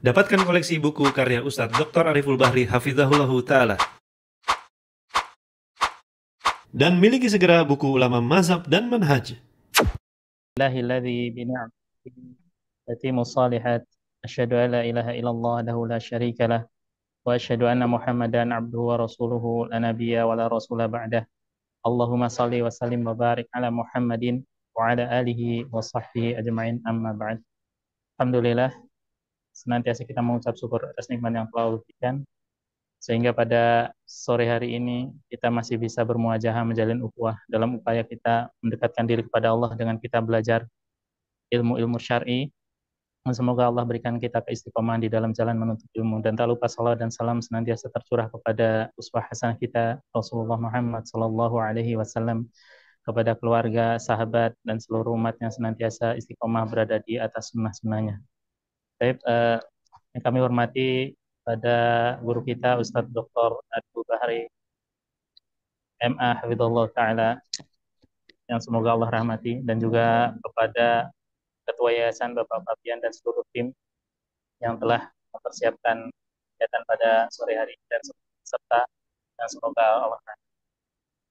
Dapatkan koleksi buku karya Ustadz Dr. Ariful Bahri Hafizahullahu Ta'ala. Dan miliki segera buku ulama mazhab dan manhaj. Allahiladzi bina'amih tatimu salihat. Asyadu an la ilaha illallah lahu la syarika lah. Wa asyadu anna muhammadan abduhu wa rasuluhu la nabiya wa la rasulah ba'dah. Allahumma salli wa sallim wa barik ala muhammadin wa ala alihi wa sahbihi ajma'in amma ba'd. Alhamdulillah, senantiasa kita mengucap syukur atas nikmat yang telah Allah berikan sehingga pada sore hari ini kita masih bisa bermuajah menjalin ukhuwah dalam upaya kita mendekatkan diri kepada Allah dengan kita belajar ilmu-ilmu syar'i dan semoga Allah berikan kita keistiqomahan di dalam jalan menuntut ilmu dan tak lupa salat dan salam senantiasa tercurah kepada uswah hasanah kita Rasulullah Muhammad sallallahu alaihi wasallam kepada keluarga, sahabat dan seluruh umat yang senantiasa istiqomah berada di atas sunnah-sunnahnya. Baik, eh, yang kami hormati pada guru kita Ustadz Dr. Abu Bahri MA Hafidullah Ta'ala yang semoga Allah rahmati dan juga kepada Ketua Yayasan Bapak Fabian dan seluruh tim yang telah mempersiapkan kegiatan pada sore hari dan serta dan semoga Allah rahmati.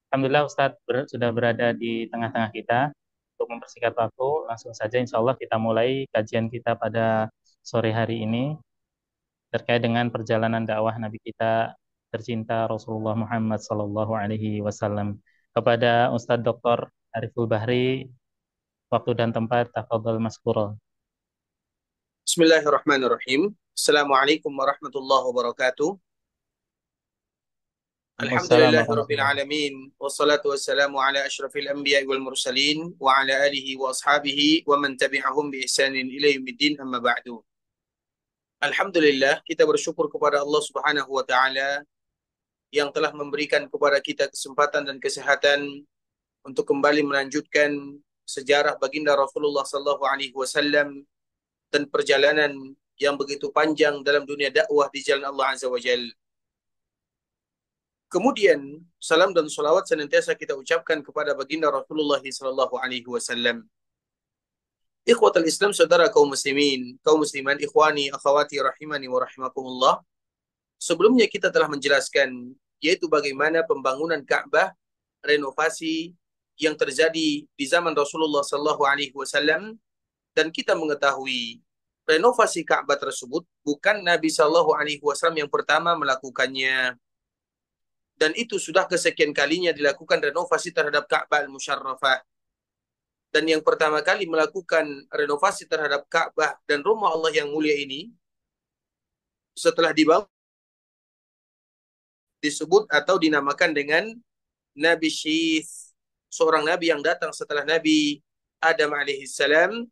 Alhamdulillah Ustadz ber, sudah berada di tengah-tengah kita untuk mempersingkat waktu langsung saja insya Allah kita mulai kajian kita pada sore hari ini terkait dengan perjalanan dakwah Nabi kita tercinta Rasulullah Muhammad Sallallahu Alaihi Wasallam kepada Ustadz Dr. Ariful Bahri waktu dan tempat tafadhol maskuro. Bismillahirrahmanirrahim. Assalamualaikum warahmatullahi wabarakatuh. Alhamdulillahirabbil alamin wassalatu wassalamu ala asyrafil anbiya'i wal mursalin wa ala alihi wa ashabihi wa man tabi'ahum bi ihsanin ila yaumiddin amma ba'du. Alhamdulillah kita bersyukur kepada Allah Subhanahu wa taala yang telah memberikan kepada kita kesempatan dan kesehatan untuk kembali melanjutkan sejarah baginda Rasulullah sallallahu alaihi wasallam dan perjalanan yang begitu panjang dalam dunia dakwah di jalan Allah Azza wa Jalla. Kemudian salam dan salawat senantiasa kita ucapkan kepada baginda Rasulullah sallallahu alaihi wasallam. Ikhwatul Islam, saudara kaum muslimin, kaum musliman, ikhwani, akhwati rahimani wa. Sebelumnya kita telah menjelaskan yaitu bagaimana pembangunan Ka'bah, renovasi yang terjadi di zaman Rasulullah sallallahu alaihi wasallam dan kita mengetahui renovasi Ka'bah tersebut bukan Nabi sallallahu alaihi wasallam yang pertama melakukannya dan itu sudah kesekian kalinya dilakukan renovasi terhadap Ka'bah al-Musharrafah. Dan yang pertama kali melakukan renovasi terhadap Ka'bah dan rumah Allah yang mulia ini setelah dibangun disebut atau dinamakan dengan Nabi Syith, seorang nabi yang datang setelah Nabi Adam alaihissalam.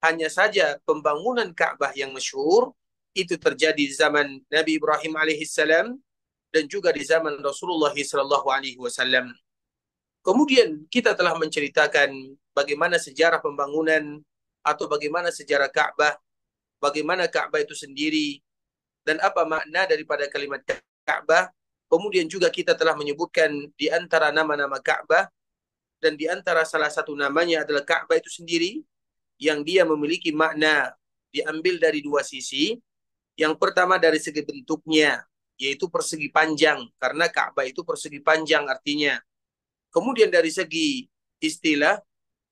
Hanya saja pembangunan Ka'bah yang masyhur itu terjadi di zaman Nabi Ibrahim alaihissalam dan juga di zaman Rasulullah sallallahu alaihi wasallam. Kemudian kita telah menceritakan bagaimana sejarah pembangunan atau bagaimana sejarah Ka'bah, bagaimana Ka'bah itu sendiri dan apa makna daripada kalimat Ka'bah. Kemudian juga kita telah menyebutkan di antara nama-nama Ka'bah dan di antara salah satu namanya adalah Ka'bah itu sendiri yang dia memiliki makna diambil dari dua sisi. Yang pertama dari segi bentuknya, yaitu persegi panjang karena Ka'bah itu persegi panjang artinya. Kemudian dari segi istilah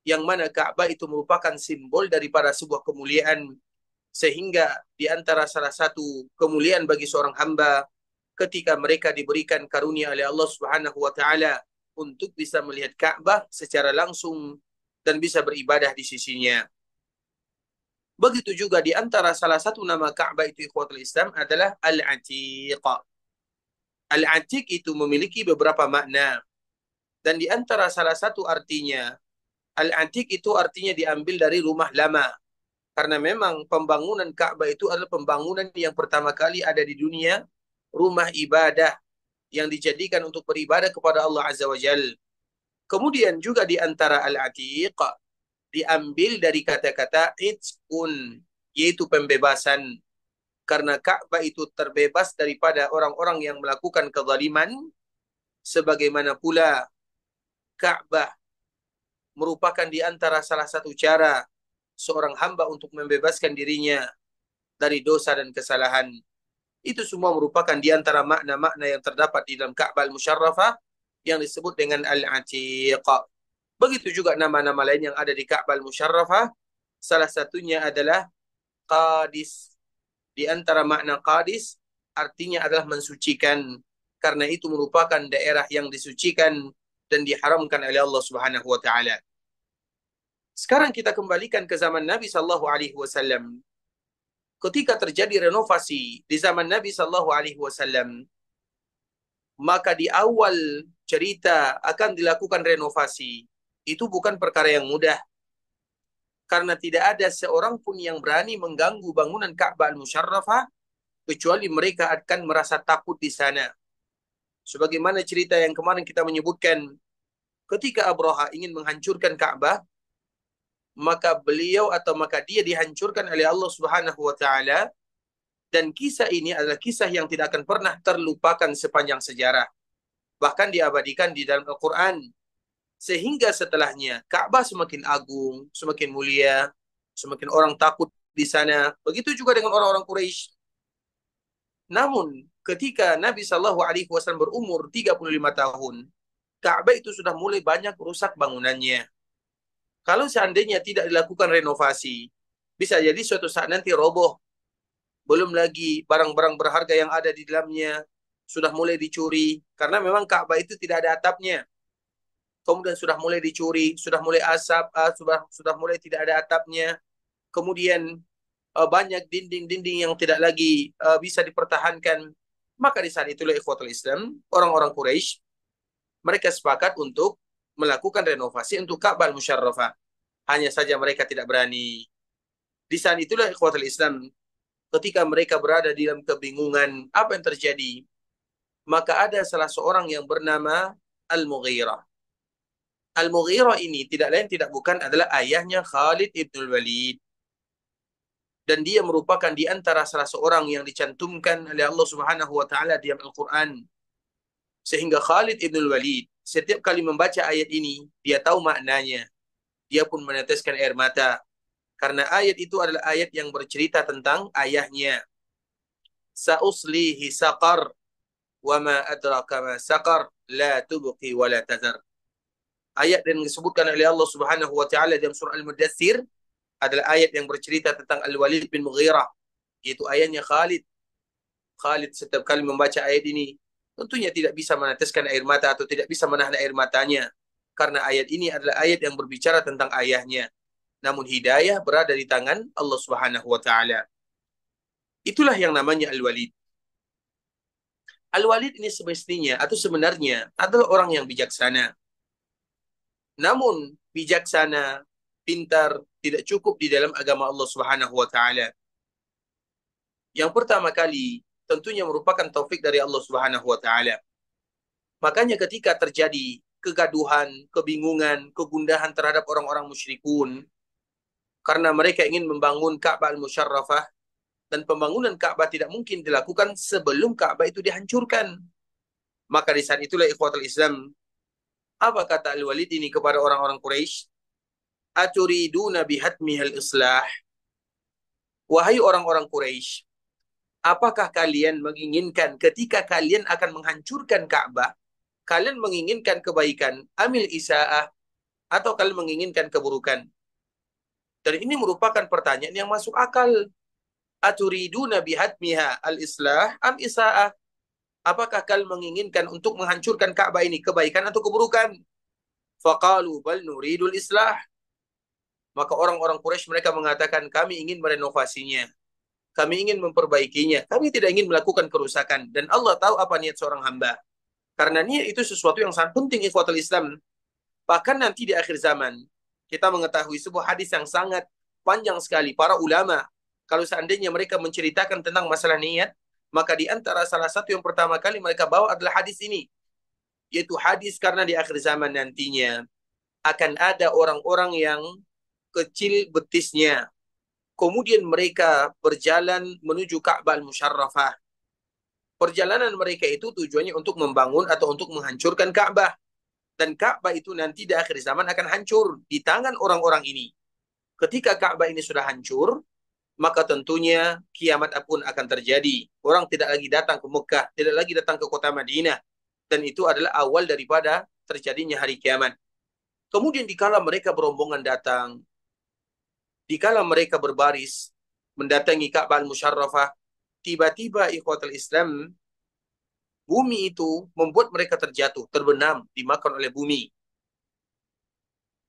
yang mana Ka'bah itu merupakan simbol daripada sebuah kemuliaan sehingga di antara salah satu kemuliaan bagi seorang hamba ketika mereka diberikan karunia oleh Allah Subhanahu wa taala untuk bisa melihat Ka'bah secara langsung dan bisa beribadah di sisinya. Begitu juga di antara salah satu nama Ka'bah itu ikhwatul Islam adalah Al-Atiq. Al-Atiq itu memiliki beberapa makna. Dan di antara salah satu artinya, Al-Atiq itu artinya diambil dari rumah lama. Karena memang pembangunan Ka'bah itu adalah pembangunan yang pertama kali ada di dunia, rumah ibadah yang dijadikan untuk beribadah kepada Allah Azza wa Jal. Kemudian juga di antara Al-Atiq, diambil dari kata-kata itqun yaitu pembebasan karena Ka'bah itu terbebas daripada orang-orang yang melakukan kezaliman sebagaimana pula Ka'bah merupakan di antara salah satu cara seorang hamba untuk membebaskan dirinya dari dosa dan kesalahan. Itu semua merupakan di antara makna-makna yang terdapat di dalam Ka'bah al-Musharrafah yang disebut dengan Al-Atiq. Begitu juga nama-nama lain yang ada di Ka'bah al-Musharrafah. Salah satunya adalah Qadis. Di antara makna Qadis artinya adalah mensucikan. Karena itu merupakan daerah yang disucikan dan diharamkan oleh Allah Subhanahu wa taala. Sekarang kita kembalikan ke zaman Nabi sallallahu alaihi wasallam. Ketika terjadi renovasi di zaman Nabi Shallallahu Alaihi Wasallam, maka di awal cerita akan dilakukan renovasi. Itu bukan perkara yang mudah. Karena tidak ada seorang pun yang berani mengganggu bangunan Ka'bah al-Musharrafah kecuali mereka akan merasa takut di sana. Sebagaimana cerita yang kemarin kita menyebutkan ketika Abraha ingin menghancurkan Ka'bah, maka beliau atau maka dia dihancurkan oleh Allah Subhanahu wa taala dan kisah ini adalah kisah yang tidak akan pernah terlupakan sepanjang sejarah. Bahkan diabadikan di dalam Al-Qur'an. Sehingga setelahnya Ka'bah semakin agung, semakin mulia, semakin orang takut di sana. Begitu juga dengan orang-orang Quraisy. Namun ketika Nabi Shallallahu alaihi wasallam berumur 35 tahun, Ka'bah itu sudah mulai banyak rusak bangunannya kalau seandainya tidak dilakukan renovasi, bisa jadi suatu saat nanti roboh. Belum lagi barang-barang berharga yang ada di dalamnya sudah mulai dicuri karena memang Ka'bah itu tidak ada atapnya. Kemudian sudah mulai dicuri, sudah mulai asap, uh, sudah sudah mulai tidak ada atapnya. Kemudian uh, banyak dinding-dinding yang tidak lagi uh, bisa dipertahankan. Maka di saat itulah ikhwatul Islam, orang-orang Quraisy mereka sepakat untuk melakukan renovasi untuk Ka'bah Musharrafah. Hanya saja mereka tidak berani. Di saat itulah ikhwatul Islam, ketika mereka berada dalam kebingungan apa yang terjadi, maka ada salah seorang yang bernama Al-Mughirah. Al-Mughirah ini tidak lain tidak bukan adalah ayahnya Khalid ibn Walid. Dan dia merupakan di antara salah seorang yang dicantumkan oleh Allah Subhanahu wa taala di Al-Qur'an. Sehingga Khalid ibn Walid setiap kali membaca ayat ini, dia tahu maknanya. Dia pun meneteskan air mata. Karena ayat itu adalah ayat yang bercerita tentang ayahnya. Sa'uslihi saqar wa ma adraka ma saqar la tubqi wa la tazar. Ayat yang disebutkan oleh Allah Subhanahu wa taala dalam surah Al-Mudaththir adalah ayat yang bercerita tentang Al-Walid bin Mughirah, yaitu ayahnya Khalid. Khalid setiap kali membaca ayat ini, tentunya tidak bisa meneteskan air mata atau tidak bisa menahan air matanya. Karena ayat ini adalah ayat yang berbicara tentang ayahnya. Namun hidayah berada di tangan Allah Subhanahu wa taala. Itulah yang namanya Al-Walid. Al-Walid ini semestinya atau sebenarnya adalah orang yang bijaksana. Namun bijaksana, pintar tidak cukup di dalam agama Allah Subhanahu wa taala. Yang pertama kali tentunya merupakan taufik dari Allah Subhanahu wa taala. Makanya ketika terjadi kegaduhan, kebingungan, kegundahan terhadap orang-orang musyrikun karena mereka ingin membangun Ka'bah al-Musyarrafah dan pembangunan Ka'bah tidak mungkin dilakukan sebelum Ka'bah itu dihancurkan. Maka di saat itulah ikhwatul Islam apa kata Al-Walid ini kepada orang-orang Quraisy? Aturiduna bihatmihal islah. Wahai orang-orang Quraisy, Apakah kalian menginginkan ketika kalian akan menghancurkan Ka'bah, kalian menginginkan kebaikan, amil isa'ah, atau kalian menginginkan keburukan? Dan ini merupakan pertanyaan yang masuk akal. Aturiduna bihatmiha al-islah am isa'ah? Apakah kalian menginginkan untuk menghancurkan Ka'bah ini kebaikan atau keburukan? Faqalu bal nuridul islah. Maka orang-orang Quraisy mereka mengatakan kami ingin merenovasinya kami ingin memperbaikinya. Kami tidak ingin melakukan kerusakan. Dan Allah tahu apa niat seorang hamba. Karena niat itu sesuatu yang sangat penting ikhwatul Islam. Bahkan nanti di akhir zaman, kita mengetahui sebuah hadis yang sangat panjang sekali. Para ulama, kalau seandainya mereka menceritakan tentang masalah niat, maka di antara salah satu yang pertama kali mereka bawa adalah hadis ini. Yaitu hadis karena di akhir zaman nantinya akan ada orang-orang yang kecil betisnya, Kemudian mereka berjalan menuju Ka'bah al-Musharrafah. Perjalanan mereka itu tujuannya untuk membangun atau untuk menghancurkan Ka'bah. Dan Ka'bah itu nanti di akhir zaman akan hancur di tangan orang-orang ini. Ketika Ka'bah ini sudah hancur, maka tentunya kiamat pun akan terjadi. Orang tidak lagi datang ke Mekah, tidak lagi datang ke kota Madinah. Dan itu adalah awal daripada terjadinya hari kiamat. Kemudian dikala mereka berombongan datang, dikala mereka berbaris mendatangi Ka'bah al-Musharrafah, tiba-tiba ikhwatul Islam bumi itu membuat mereka terjatuh, terbenam, dimakan oleh bumi.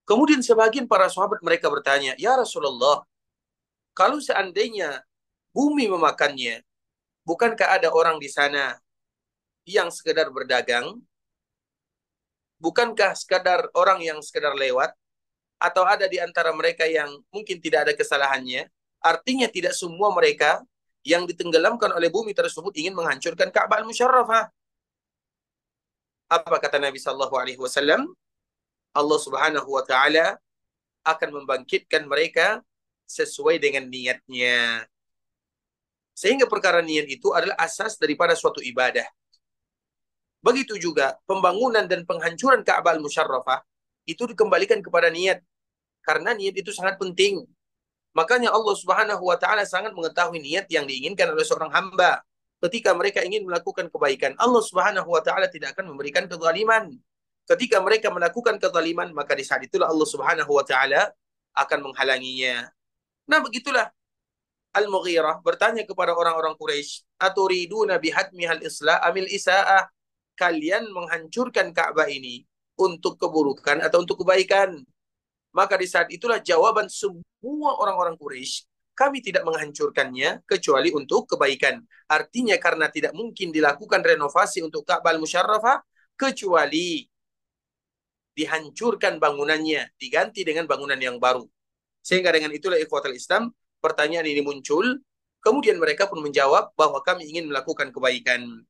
Kemudian sebagian para sahabat mereka bertanya, "Ya Rasulullah, kalau seandainya bumi memakannya, bukankah ada orang di sana yang sekedar berdagang? Bukankah sekadar orang yang sekedar lewat? Atau ada di antara mereka yang mungkin tidak ada kesalahannya? Artinya tidak semua mereka yang ditenggelamkan oleh bumi tersebut ingin menghancurkan Ka'bah al-Musharrafah. Apa kata Nabi sallallahu alaihi wasallam? Allah Subhanahu wa taala akan membangkitkan mereka sesuai dengan niatnya. Sehingga perkara niat itu adalah asas daripada suatu ibadah. Begitu juga pembangunan dan penghancuran Ka'bah al-Musharrafah itu dikembalikan kepada niat. Karena niat itu sangat penting. Makanya Allah Subhanahu wa taala sangat mengetahui niat yang diinginkan oleh seorang hamba. Ketika mereka ingin melakukan kebaikan, Allah Subhanahu wa taala tidak akan memberikan kezaliman. Ketika mereka melakukan kezaliman, maka di saat itulah Allah Subhanahu wa taala akan menghalanginya. Nah begitulah Al-Mughirah bertanya kepada orang-orang Quraisy, "Aturiduna bihadmihal islah amil isaah?" Kalian menghancurkan Ka'bah ini untuk keburukan atau untuk kebaikan? Maka di saat itulah jawaban semua orang-orang Quraisy, kami tidak menghancurkannya kecuali untuk kebaikan. Artinya karena tidak mungkin dilakukan renovasi untuk Ka'bah Al-Musyarrafah kecuali dihancurkan bangunannya, diganti dengan bangunan yang baru. Sehingga dengan itulah ikhwatul Islam, pertanyaan ini muncul, kemudian mereka pun menjawab bahwa kami ingin melakukan kebaikan.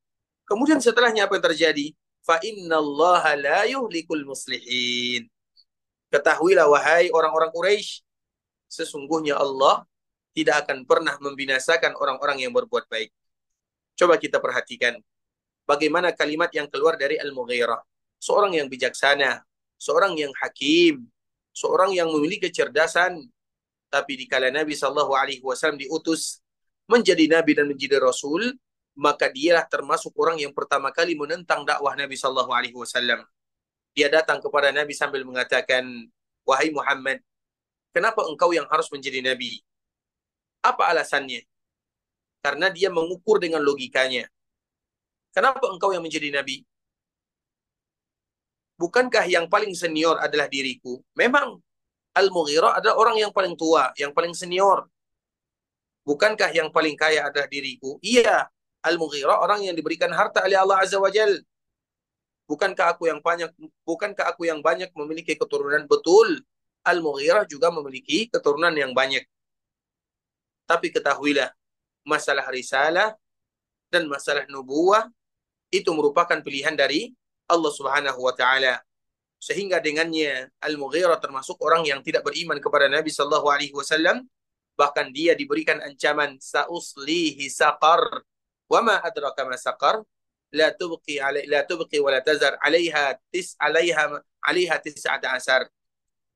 Kemudian setelahnya apa yang terjadi? Fa innallaha la yuhlikul muslihin. Ketahuilah wahai orang-orang Quraisy, sesungguhnya Allah tidak akan pernah membinasakan orang-orang yang berbuat baik. Coba kita perhatikan bagaimana kalimat yang keluar dari Al-Mughirah. Seorang yang bijaksana, seorang yang hakim, seorang yang memiliki kecerdasan tapi dikala Nabi Shallallahu Alaihi Wasallam diutus menjadi nabi dan menjadi rasul maka dialah termasuk orang yang pertama kali menentang dakwah Nabi Shallallahu Alaihi Wasallam dia datang kepada Nabi sambil mengatakan wahai Muhammad kenapa engkau yang harus menjadi nabi apa alasannya karena dia mengukur dengan logikanya kenapa engkau yang menjadi nabi bukankah yang paling senior adalah diriku? Memang Al-Mughirah adalah orang yang paling tua, yang paling senior. Bukankah yang paling kaya adalah diriku? Iya, Al-Mughirah orang yang diberikan harta oleh Allah Azza wa Jal. Bukankah aku yang banyak bukankah aku yang banyak memiliki keturunan? Betul. Al-Mughirah juga memiliki keturunan yang banyak. Tapi ketahuilah, masalah risalah dan masalah nubuah itu merupakan pilihan dari Allah Subhanahu wa taala. Sehingga dengannya Al-Mughirah termasuk orang yang tidak beriman kepada Nabi sallallahu alaihi wasallam, bahkan dia diberikan ancaman sauslihi saqar. Wa ma adraka ma saqar? La tubqi alai la tubqi wa la tazar 'alaiha tis 'alaiha 'alaiha tis'ata.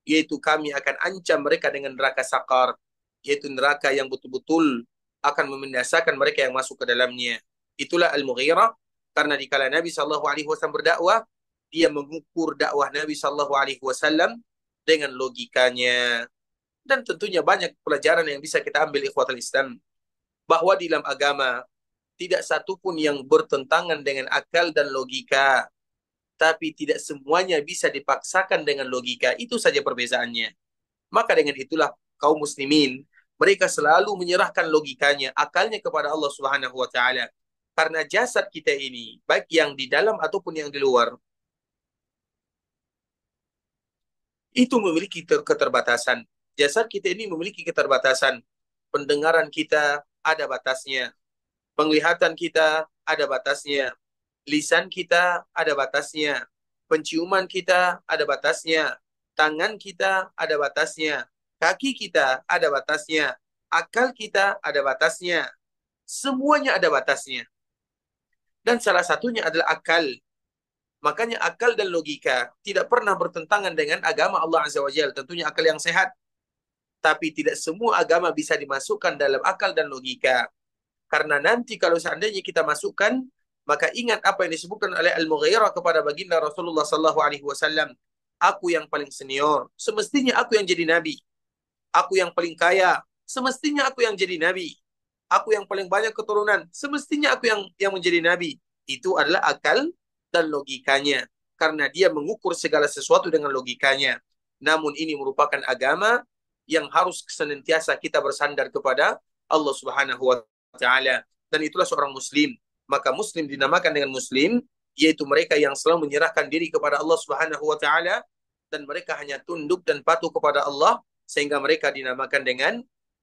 Yaitu kami akan ancam mereka dengan neraka sakar, yaitu neraka yang betul-betul akan membinasakan mereka yang masuk ke dalamnya. Itulah Al-Mughirah karena dikala Nabi Shallallahu Alaihi Wasallam berdakwah, dia mengukur dakwah Nabi Shallallahu Alaihi Wasallam dengan logikanya. Dan tentunya banyak pelajaran yang bisa kita ambil ikhwatul Islam. Bahwa di dalam agama, tidak satu pun yang bertentangan dengan akal dan logika. Tapi tidak semuanya bisa dipaksakan dengan logika. Itu saja perbezaannya. Maka dengan itulah kaum muslimin, mereka selalu menyerahkan logikanya, akalnya kepada Allah Subhanahu wa taala karena jasad kita ini, baik yang di dalam ataupun yang di luar, itu memiliki keterbatasan. Jasad kita ini memiliki keterbatasan. Pendengaran kita ada batasnya. Penglihatan kita ada batasnya. Lisan kita ada batasnya. Penciuman kita ada batasnya. Tangan kita ada batasnya. Kaki kita ada batasnya. Akal kita ada batasnya. Semuanya ada batasnya. Dan salah satunya adalah akal. Makanya akal dan logika tidak pernah bertentangan dengan agama Allah Azza wa Jalla. Tentunya akal yang sehat. Tapi tidak semua agama bisa dimasukkan dalam akal dan logika. Karena nanti kalau seandainya kita masukkan, maka ingat apa yang disebutkan oleh Al-Mughirah kepada baginda Rasulullah sallallahu alaihi wasallam, aku yang paling senior, semestinya aku yang jadi nabi. Aku yang paling kaya, semestinya aku yang jadi nabi. Aku yang paling banyak keturunan, semestinya aku yang yang menjadi nabi. Itu adalah akal dan logikanya karena dia mengukur segala sesuatu dengan logikanya. Namun ini merupakan agama yang harus senantiasa kita bersandar kepada Allah Subhanahu wa taala dan itulah seorang muslim. Maka muslim dinamakan dengan muslim yaitu mereka yang selalu menyerahkan diri kepada Allah Subhanahu wa taala dan mereka hanya tunduk dan patuh kepada Allah sehingga mereka dinamakan dengan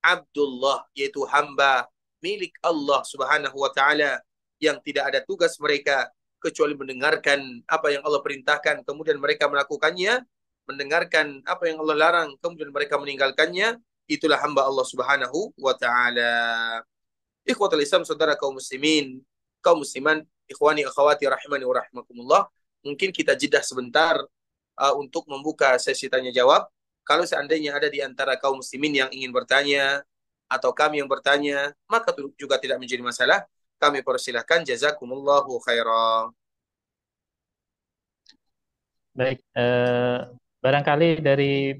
Abdullah yaitu hamba milik Allah Subhanahu wa taala yang tidak ada tugas mereka kecuali mendengarkan apa yang Allah perintahkan kemudian mereka melakukannya mendengarkan apa yang Allah larang kemudian mereka meninggalkannya itulah hamba Allah Subhanahu wa taala. Ikhwatul Islam saudara kaum muslimin, kaum musliman, ikhwani akhwati rahimani wa rahimakumullah. Mungkin kita jeda sebentar uh, untuk membuka sesi tanya jawab. Kalau seandainya ada di antara kaum muslimin yang ingin bertanya atau kami yang bertanya, maka juga tidak menjadi masalah. Kami persilahkan jazakumullahu khairan. Baik, eh, Barangkali dari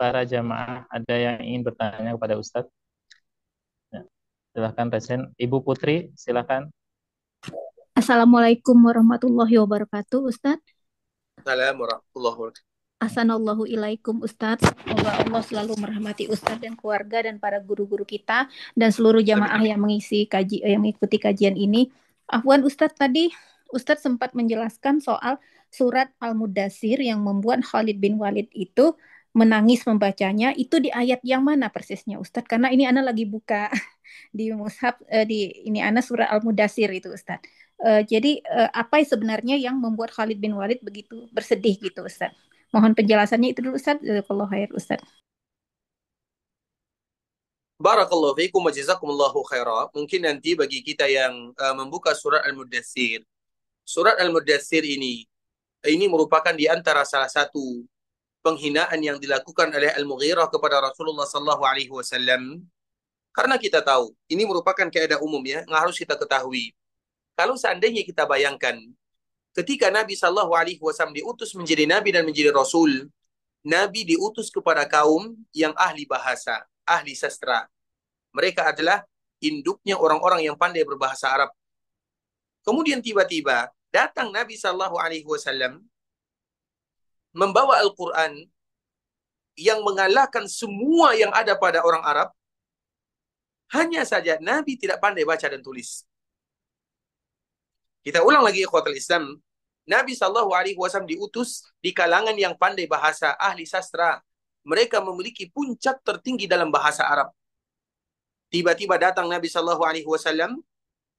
para jamaah ada yang ingin bertanya kepada Ustadz. Silahkan Resen. Ibu Putri, silahkan. Assalamualaikum warahmatullahi wabarakatuh, Ustadz. Assalamualaikum warahmatullahi wabarakatuh. Assalamualaikum ilaikum Ustadz. Semoga Allah selalu merahmati Ustadz dan keluarga dan para guru-guru kita dan seluruh jamaah yang mengisi kaji yang mengikuti kajian ini. Afwan Ustadz tadi Ustadz sempat menjelaskan soal surat Al-Mudassir yang membuat Khalid bin Walid itu menangis membacanya itu di ayat yang mana persisnya Ustadz? Karena ini Ana lagi buka di mushaf uh, di ini Ana surat Al-Mudassir itu Ustadz. Uh, jadi uh, apa sebenarnya yang membuat Khalid bin Walid begitu bersedih gitu Ustadz? Mohon penjelasannya itu dulu Ustadz. Kalau khair Ustadz. Barakallahu fiikum wa jazakumullahu khaira. Mungkin nanti bagi kita yang uh, membuka surat Al-Mudassir. Surat Al-Mudassir ini ini merupakan di antara salah satu penghinaan yang dilakukan oleh Al-Mughirah kepada Rasulullah sallallahu alaihi wasallam. Karena kita tahu, ini merupakan keadaan umum ya, yang harus kita ketahui. Kalau seandainya kita bayangkan, ketika Nabi sallallahu alaihi wasallam diutus menjadi nabi dan menjadi rasul, Nabi diutus kepada kaum yang ahli bahasa, ahli sastra. Mereka adalah induknya orang-orang yang pandai berbahasa Arab. Kemudian tiba-tiba datang Nabi Shallallahu Alaihi Wasallam membawa Al-Quran yang mengalahkan semua yang ada pada orang Arab. Hanya saja Nabi tidak pandai baca dan tulis. Kita ulang lagi ikhwatul Islam. Nabi Wasallam diutus di kalangan yang pandai bahasa ahli sastra. Mereka memiliki puncak tertinggi dalam bahasa Arab. Tiba-tiba datang Nabi Wasallam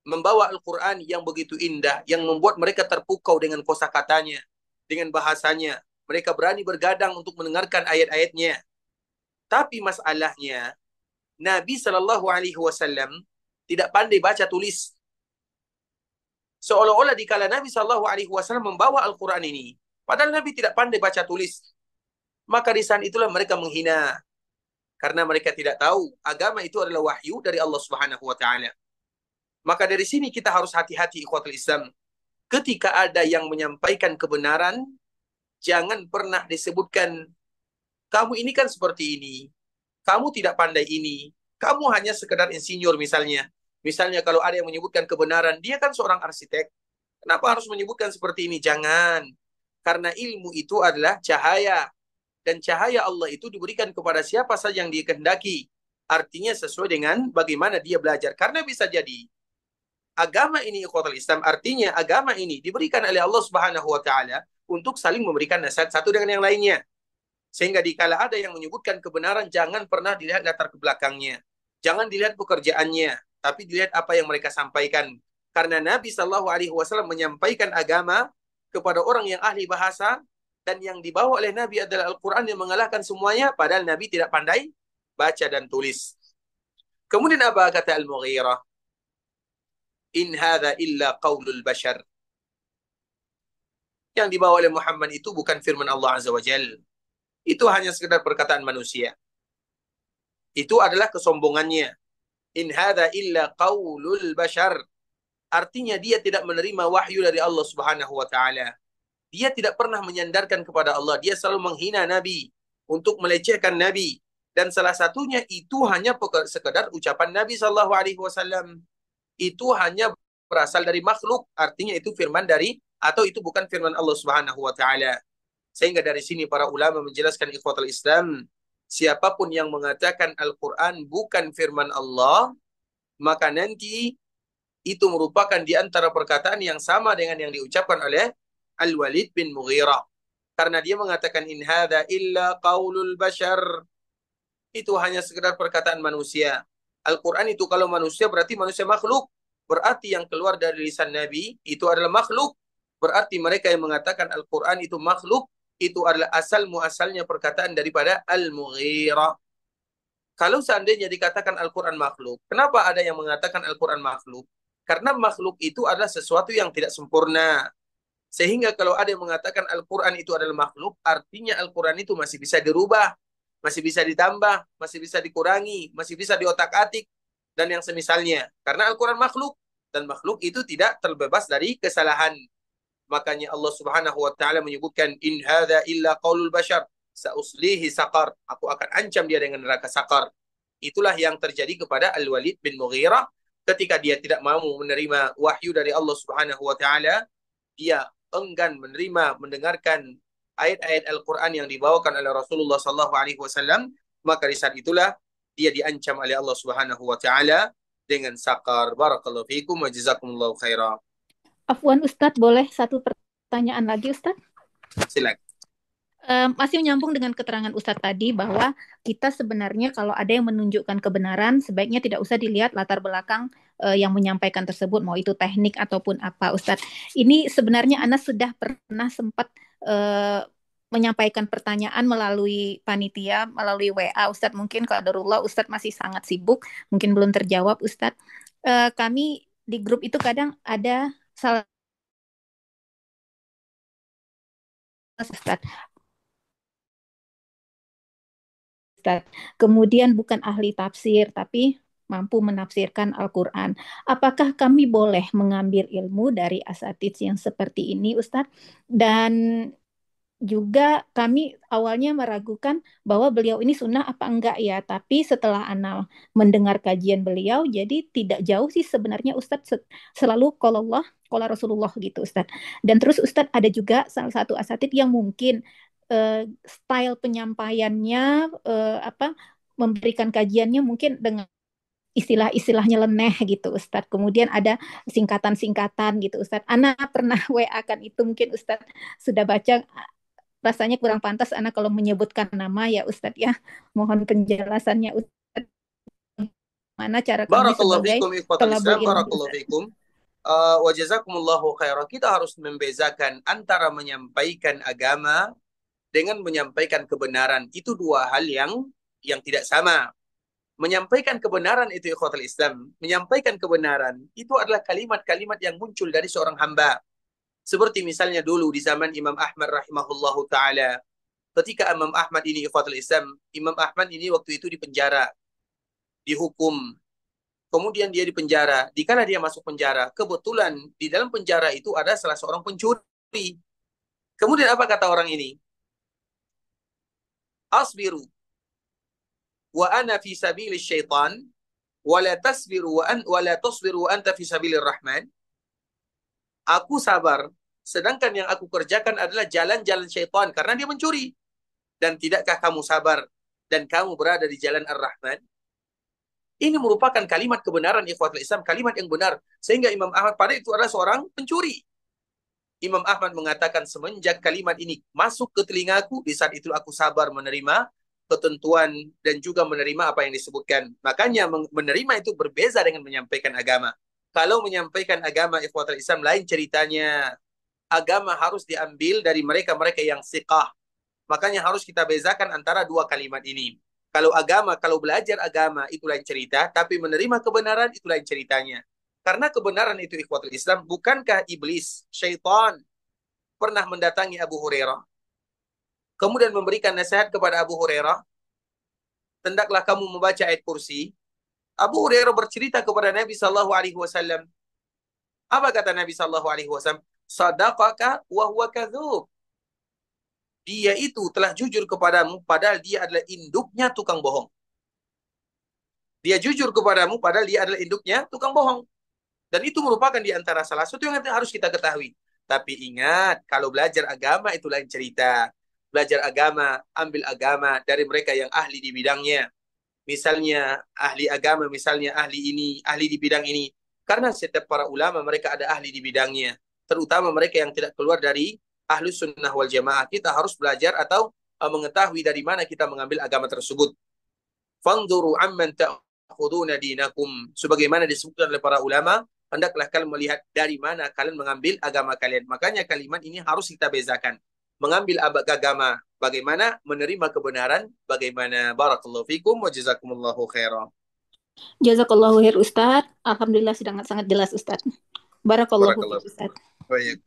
membawa Al-Quran yang begitu indah, yang membuat mereka terpukau dengan kosakatanya, dengan bahasanya. Mereka berani bergadang untuk mendengarkan ayat-ayatnya. Tapi masalahnya, Nabi Shallallahu Alaihi Wasallam tidak pandai baca tulis. Seolah-olah dikala Nabi Shallallahu Alaihi Wasallam membawa Al-Quran ini, padahal Nabi tidak pandai baca tulis. Maka di saat itulah mereka menghina. Karena mereka tidak tahu agama itu adalah wahyu dari Allah Subhanahu wa taala. Maka dari sini kita harus hati-hati ikhwatul Islam. Ketika ada yang menyampaikan kebenaran, jangan pernah disebutkan, kamu ini kan seperti ini, kamu tidak pandai ini, kamu hanya sekedar insinyur misalnya. Misalnya kalau ada yang menyebutkan kebenaran, dia kan seorang arsitek. Kenapa harus menyebutkan seperti ini? Jangan. Karena ilmu itu adalah cahaya. Dan cahaya Allah itu diberikan kepada siapa saja yang dikehendaki. Artinya sesuai dengan bagaimana dia belajar. Karena bisa jadi agama ini ikhwatul Islam artinya agama ini diberikan oleh Allah Subhanahu wa taala untuk saling memberikan nasihat satu dengan yang lainnya. Sehingga dikala ada yang menyebutkan kebenaran jangan pernah dilihat latar ke belakangnya. Jangan dilihat pekerjaannya, tapi dilihat apa yang mereka sampaikan. Karena Nabi Shallallahu alaihi wasallam menyampaikan agama kepada orang yang ahli bahasa dan yang dibawa oleh Nabi adalah Al-Qur'an yang mengalahkan semuanya padahal Nabi tidak pandai baca dan tulis. Kemudian apa kata Al-Mughirah? in hadha illa qaulul bashar. Yang dibawa oleh Muhammad itu bukan firman Allah Azza wa Jal. Itu hanya sekedar perkataan manusia. Itu adalah kesombongannya. In hadza illa qaulul bashar. Artinya dia tidak menerima wahyu dari Allah Subhanahu wa taala. Dia tidak pernah menyandarkan kepada Allah. Dia selalu menghina Nabi untuk melecehkan Nabi. Dan salah satunya itu hanya sekedar ucapan Nabi Wasallam. Itu hanya berasal dari makhluk. Artinya itu firman dari atau itu bukan firman Allah Subhanahu Wa Taala. Sehingga dari sini para ulama menjelaskan ikhwatul Islam, siapa pun yang mengatakan Al-Quran bukan firman Allah, maka nanti itu merupakan di antara perkataan yang sama dengan yang diucapkan oleh Al-Walid bin Mughirah. Karena dia mengatakan in hadha illa qaulul bashar. Itu hanya sekedar perkataan manusia. Al-Quran itu kalau manusia berarti manusia makhluk. Berarti yang keluar dari lisan Nabi itu adalah makhluk. Berarti mereka yang mengatakan Al-Quran itu makhluk itu adalah asal muasalnya perkataan daripada Al-Mughirah. Kalau seandainya dikatakan Al-Quran makhluk, kenapa ada yang mengatakan Al-Quran makhluk? Karena makhluk itu adalah sesuatu yang tidak sempurna. Sehingga kalau ada yang mengatakan Al-Quran itu adalah makhluk, artinya Al-Quran itu masih bisa dirubah, masih bisa ditambah, masih bisa dikurangi, masih bisa diotak-atik, dan yang semisalnya. Karena Al-Quran makhluk, dan makhluk itu tidak terbebas dari kesalahan. Makanya Allah Subhanahu wa taala menyebutkan in hadza illa qaulul bashar sauslihi saqar. Aku akan ancam dia dengan neraka saqar. Itulah yang terjadi kepada Al-Walid bin Mughirah ketika dia tidak mau menerima wahyu dari Allah Subhanahu wa taala, dia enggan menerima mendengarkan ayat-ayat Al-Qur'an yang dibawakan oleh Rasulullah sallallahu alaihi wasallam, maka di saat itulah dia diancam oleh Allah Subhanahu wa taala dengan sakar. Barakallahu fiikum wa jazakumullahu khairan. Afwan Ustadz, boleh satu pertanyaan lagi Ustadz? Silakan. Masih menyambung dengan keterangan Ustadz tadi bahwa kita sebenarnya kalau ada yang menunjukkan kebenaran sebaiknya tidak usah dilihat latar belakang uh, yang menyampaikan tersebut mau itu teknik ataupun apa Ustadz. Ini sebenarnya Anas sudah pernah sempat uh, menyampaikan pertanyaan melalui panitia, melalui WA Ustadz. Mungkin kalau Darullah Ustadz masih sangat sibuk, mungkin belum terjawab Ustadz. Uh, kami di grup itu kadang ada salah Ustaz. Kemudian bukan ahli tafsir tapi mampu menafsirkan Al-Quran. Apakah kami boleh mengambil ilmu dari asatid yang seperti ini, Ustadz? Dan juga kami awalnya meragukan bahwa beliau ini sunnah apa enggak ya tapi setelah Ana mendengar kajian beliau jadi tidak jauh sih sebenarnya Ustadz selalu kalau Allah kalau Rasulullah gitu Ustadz dan terus Ustadz ada juga salah satu asatid yang mungkin uh, style penyampaiannya uh, apa memberikan kajiannya mungkin dengan istilah-istilahnya leneh gitu Ustadz. Kemudian ada singkatan-singkatan gitu Ustadz. Ana pernah WA kan itu mungkin Ustadz sudah baca rasanya kurang pantas anak kalau menyebutkan nama ya Ustadz ya. Mohon penjelasannya Ustadz. Mana cara kami sebagai pelabur Barakallahu fikum. Uh, wa jazakumullahu khairan. Kita harus membezakan antara menyampaikan agama dengan menyampaikan kebenaran. Itu dua hal yang yang tidak sama. Menyampaikan kebenaran itu ikhwatul Islam. Menyampaikan kebenaran itu adalah kalimat-kalimat yang muncul dari seorang hamba seperti misalnya dulu di zaman Imam Ahmad rahimahullahu taala. Ketika Imam Ahmad ini ikhwatul Islam, Imam Ahmad ini waktu itu di penjara, dihukum. Kemudian dia di penjara. Dikala dia masuk penjara, kebetulan di dalam penjara itu ada salah seorang pencuri. Kemudian apa kata orang ini? Asbiru wa ana fi sabili syaitan wa la tasbiru wa anta fi sabilir rahman Aku sabar, sedangkan yang aku kerjakan adalah jalan-jalan syaitan karena dia mencuri. Dan tidakkah kamu sabar dan kamu berada di jalan Ar-Rahman? Ini merupakan kalimat kebenaran ikhwatul Islam, kalimat yang benar. Sehingga Imam Ahmad pada itu adalah seorang pencuri. Imam Ahmad mengatakan semenjak kalimat ini masuk ke telingaku, di saat itu aku sabar menerima ketentuan dan juga menerima apa yang disebutkan. Makanya menerima itu berbeza dengan menyampaikan agama. Kalau menyampaikan agama ikhwatul Islam lain ceritanya. Agama harus diambil dari mereka-mereka yang siqah. Makanya harus kita bezakan antara dua kalimat ini. Kalau agama, kalau belajar agama itu lain cerita, tapi menerima kebenaran itu lain ceritanya. Karena kebenaran itu ikhwatul Islam, bukankah iblis, syaitan, pernah mendatangi Abu Hurairah. Kemudian memberikan nasihat kepada Abu Hurairah. hendaklah kamu membaca ayat kursi. Abu Hurairah bercerita kepada Nabi Shallallahu Alaihi Wasallam. Apa kata Nabi Shallallahu Alaihi Wasallam? Sadaqaka wa huwa kadzub. Dia itu telah jujur kepadamu padahal dia adalah induknya tukang bohong. Dia jujur kepadamu padahal dia adalah induknya tukang bohong. Dan itu merupakan di antara salah satu yang harus kita ketahui. Tapi ingat, kalau belajar agama itu lain cerita. Belajar agama, ambil agama dari mereka yang ahli di bidangnya. Misalnya ahli agama, misalnya ahli ini, ahli di bidang ini. Karena setiap para ulama mereka ada ahli di bidangnya. Terutama mereka yang tidak keluar dari ahlu sunnah wal jamaah. Kita harus belajar atau uh, mengetahui dari mana kita mengambil agama tersebut. Fangduru amman ta'khuduna dinakum. Sebagaimana disebutkan oleh para ulama, hendaklah kalian melihat dari mana kalian mengambil agama kalian. Makanya kalimat ini harus kita bezakan. Mengambil agama, bagaimana menerima kebenaran, bagaimana barakallahu fikum wa jazakumullahu khairan. Jazakallahu khair Ustaz. Alhamdulillah sangat sangat jelas Ustaz. Barakallahu fikum Ustaz. Baik.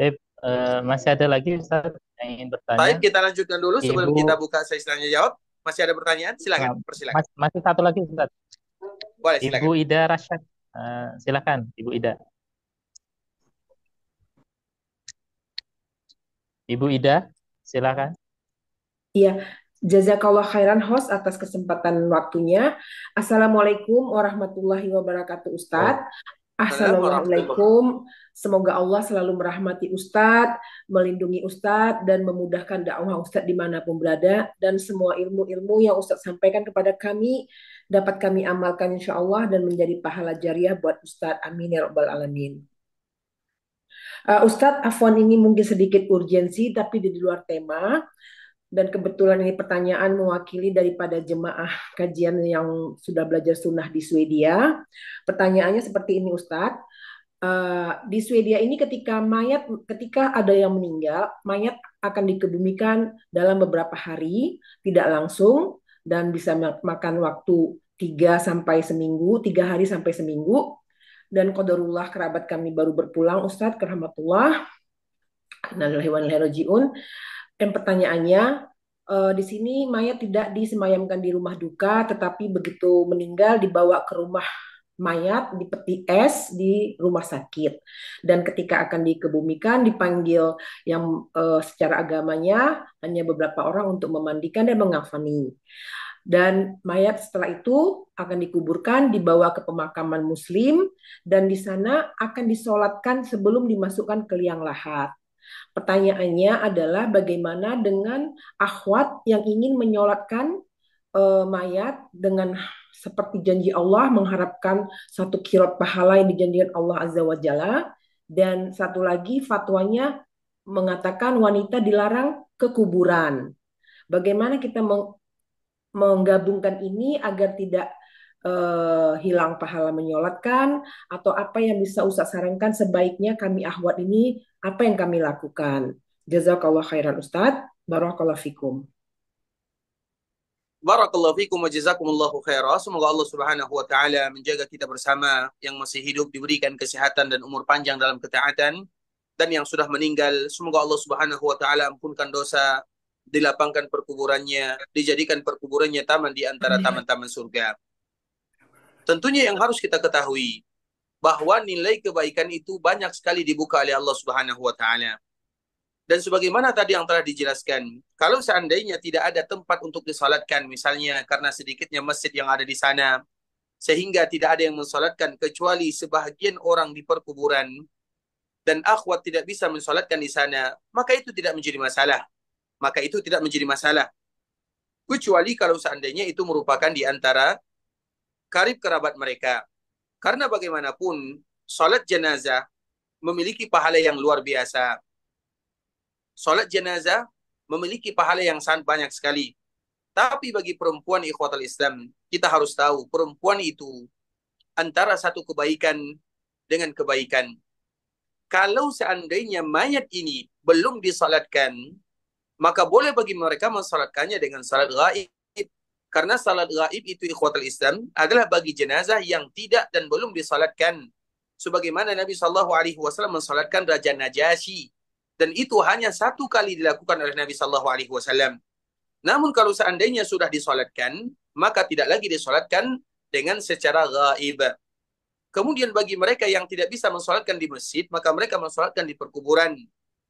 Eh, uh, masih ada lagi Ustaz yang ingin bertanya? Baik, kita lanjutkan dulu sebelum Ibu- kita buka sesi tanya jawab. Masih ada pertanyaan? Silakan, persilakan. Mas- masih satu lagi Ustaz. Boleh, silakan. Ibu Ida Rasyad. Eh, silakan Ibu Ida. Ibu Ida, silakan. Iya, jazakallah khairan host atas kesempatan waktunya. Assalamualaikum warahmatullahi wabarakatuh Ustadz. Assalamualaikum. Semoga Allah selalu merahmati Ustadz, melindungi Ustadz, dan memudahkan dakwah Ustadz di mana pun berada. Dan semua ilmu-ilmu yang Ustadz sampaikan kepada kami dapat kami amalkan insya Allah dan menjadi pahala jariah buat Ustadz. Amin ya Rabbal Alamin. Uh, Ustadz, Afwan ini mungkin sedikit urgensi, tapi di luar tema. Dan kebetulan ini pertanyaan mewakili daripada jemaah kajian yang sudah belajar sunnah di Swedia. Pertanyaannya seperti ini Ustadz. Uh, di Swedia ini ketika mayat, ketika ada yang meninggal, mayat akan dikebumikan dalam beberapa hari, tidak langsung, dan bisa makan waktu 3 sampai seminggu, tiga hari sampai seminggu. Dan kodarullah kerabat kami baru berpulang, Ustadz, ke rahmatullah. Dan pertanyaannya, uh, di sini mayat tidak disemayamkan di rumah duka, tetapi begitu meninggal dibawa ke rumah mayat di peti es di rumah sakit. Dan ketika akan dikebumikan dipanggil yang uh, secara agamanya hanya beberapa orang untuk memandikan dan mengafani. Dan mayat setelah itu akan dikuburkan, dibawa ke pemakaman muslim, dan di sana akan disolatkan sebelum dimasukkan ke liang lahat. Pertanyaannya adalah bagaimana dengan akhwat yang ingin menyolatkan uh, mayat dengan seperti janji Allah mengharapkan satu kirot pahala yang dijanjikan Allah Azza wa Jalla dan satu lagi fatwanya mengatakan wanita dilarang ke kuburan. Bagaimana kita menggabungkan ini agar tidak uh, hilang pahala menyolatkan atau apa yang bisa Ustaz sarankan sebaiknya kami ahwat ini apa yang kami lakukan. Jazakallah khairan Ustaz. Barakallahu fikum. Barakallahu fikum wa jazakumullahu khairah. Semoga Allah Subhanahu wa taala menjaga kita bersama yang masih hidup diberikan kesehatan dan umur panjang dalam ketaatan dan yang sudah meninggal semoga Allah Subhanahu wa taala ampunkan dosa dilapangkan perkuburannya, dijadikan perkuburannya taman di antara taman-taman surga. Tentunya yang harus kita ketahui bahwa nilai kebaikan itu banyak sekali dibuka oleh Allah Subhanahu wa taala. Dan sebagaimana tadi yang telah dijelaskan, kalau seandainya tidak ada tempat untuk disalatkan, misalnya karena sedikitnya masjid yang ada di sana, sehingga tidak ada yang mensalatkan kecuali sebahagian orang di perkuburan, dan akhwat tidak bisa mensalatkan di sana, maka itu tidak menjadi masalah maka itu tidak menjadi masalah. Kecuali kalau seandainya itu merupakan di antara karib kerabat mereka. Karena bagaimanapun, salat jenazah memiliki pahala yang luar biasa. Salat jenazah memiliki pahala yang sangat banyak sekali. Tapi bagi perempuan ikhwatal Islam, kita harus tahu perempuan itu antara satu kebaikan dengan kebaikan. Kalau seandainya mayat ini belum disalatkan, maka boleh bagi mereka mensalatkannya dengan salat gaib. Karena salat gaib itu ikhwatul Islam adalah bagi jenazah yang tidak dan belum disalatkan. Sebagaimana Nabi Shallallahu Alaihi Wasallam mensalatkan Raja Najasyi dan itu hanya satu kali dilakukan oleh Nabi Shallallahu Alaihi Wasallam. Namun kalau seandainya sudah disolatkan, maka tidak lagi disolatkan dengan secara gaib. Kemudian bagi mereka yang tidak bisa mensolatkan di masjid, maka mereka mensolatkan di perkuburan.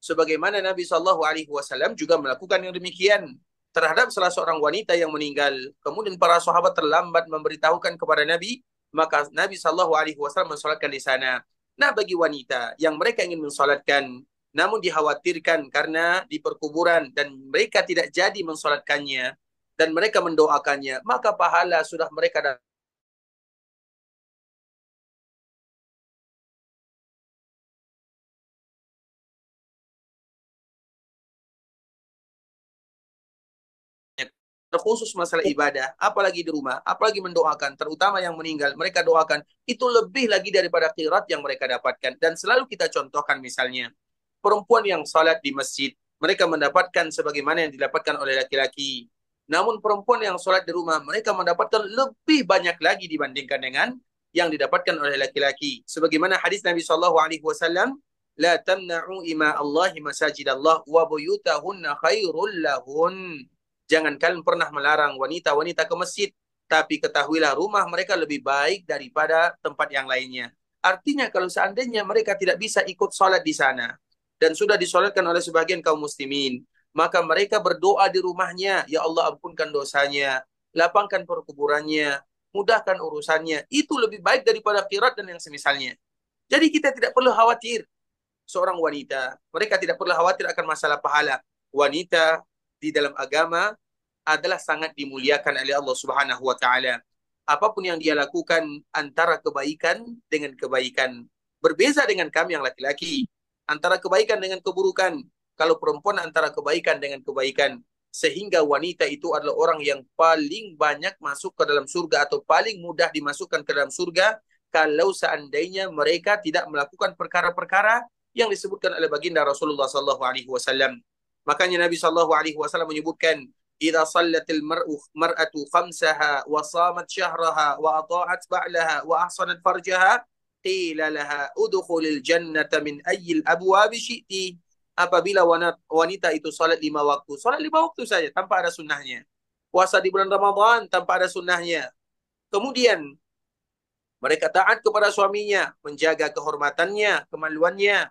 Sebagaimana Nabi Shallallahu Alaihi Wasallam juga melakukan yang demikian terhadap salah seorang wanita yang meninggal. Kemudian para sahabat terlambat memberitahukan kepada Nabi, maka Nabi Shallallahu Alaihi Wasallam mensolatkan di sana. Nah bagi wanita yang mereka ingin mensolatkan, namun dikhawatirkan karena di perkuburan dan mereka tidak jadi mensolatkannya dan mereka mendoakannya, maka pahala sudah mereka khusus masalah ibadah, apalagi di rumah, apalagi mendoakan, terutama yang meninggal, mereka doakan, itu lebih lagi daripada kirat yang mereka dapatkan. Dan selalu kita contohkan misalnya, perempuan yang salat di masjid, mereka mendapatkan sebagaimana yang didapatkan oleh laki-laki. Namun perempuan yang salat di rumah, mereka mendapatkan lebih banyak lagi dibandingkan dengan yang didapatkan oleh laki-laki. Sebagaimana hadis Nabi Shallallahu Alaihi Wasallam, لا تمنعوا إماء الله مساجد الله وبيوتهن خير لهن Jangan kalian pernah melarang wanita-wanita ke masjid, tapi ketahuilah rumah mereka lebih baik daripada tempat yang lainnya. Artinya kalau seandainya mereka tidak bisa ikut sholat di sana, dan sudah disolatkan oleh sebagian kaum muslimin, maka mereka berdoa di rumahnya, Ya Allah ampunkan dosanya, lapangkan perkuburannya, mudahkan urusannya. Itu lebih baik daripada kirat dan yang semisalnya. Jadi kita tidak perlu khawatir seorang wanita. Mereka tidak perlu khawatir akan masalah pahala. Wanita di dalam agama adalah sangat dimuliakan oleh Allah Subhanahu wa taala. Apa pun yang dia lakukan antara kebaikan dengan kebaikan. Berbeza dengan kami yang laki-laki. Antara kebaikan dengan keburukan. Kalau perempuan antara kebaikan dengan kebaikan. Sehingga wanita itu adalah orang yang paling banyak masuk ke dalam surga atau paling mudah dimasukkan ke dalam surga kalau seandainya mereka tidak melakukan perkara-perkara yang disebutkan oleh baginda Rasulullah sallallahu alaihi wasallam. Makanya Nabi sallallahu alaihi wasallam menyebutkan, "Idza sallatil mar'u mar'atu khamsaha wa shamat syahraha wa ata'at ba'laha wa ahsanat farjaha, qila laha udkhulil jannata min ayyil abwabi syi'ti." Apabila wanita itu salat lima waktu, salat lima waktu saja tanpa ada sunnahnya. Puasa di bulan Ramadan tanpa ada sunnahnya. Kemudian mereka taat kepada suaminya, menjaga kehormatannya, kemaluannya,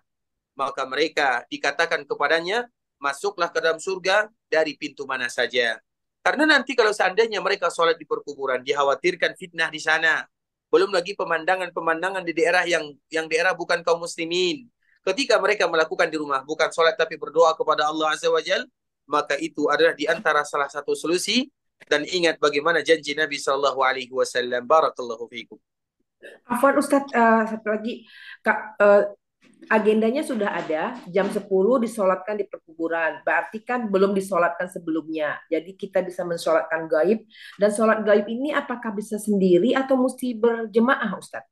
maka mereka dikatakan kepadanya, masuklah ke dalam surga dari pintu mana saja. Karena nanti kalau seandainya mereka sholat di perkuburan, dikhawatirkan fitnah di sana. Belum lagi pemandangan-pemandangan di daerah yang yang daerah bukan kaum muslimin. Ketika mereka melakukan di rumah, bukan sholat tapi berdoa kepada Allah Azza wa Jal, maka itu adalah di antara salah satu solusi. Dan ingat bagaimana janji Nabi Shallallahu Alaihi Wasallam. Barakallahu. Afwan Ustadz, uh, satu lagi, Kak, uh, agendanya sudah ada jam 10 disolatkan di perkuburan berarti kan belum disolatkan sebelumnya jadi kita bisa mensolatkan gaib dan sholat gaib ini apakah bisa sendiri atau mesti berjemaah Ustaz?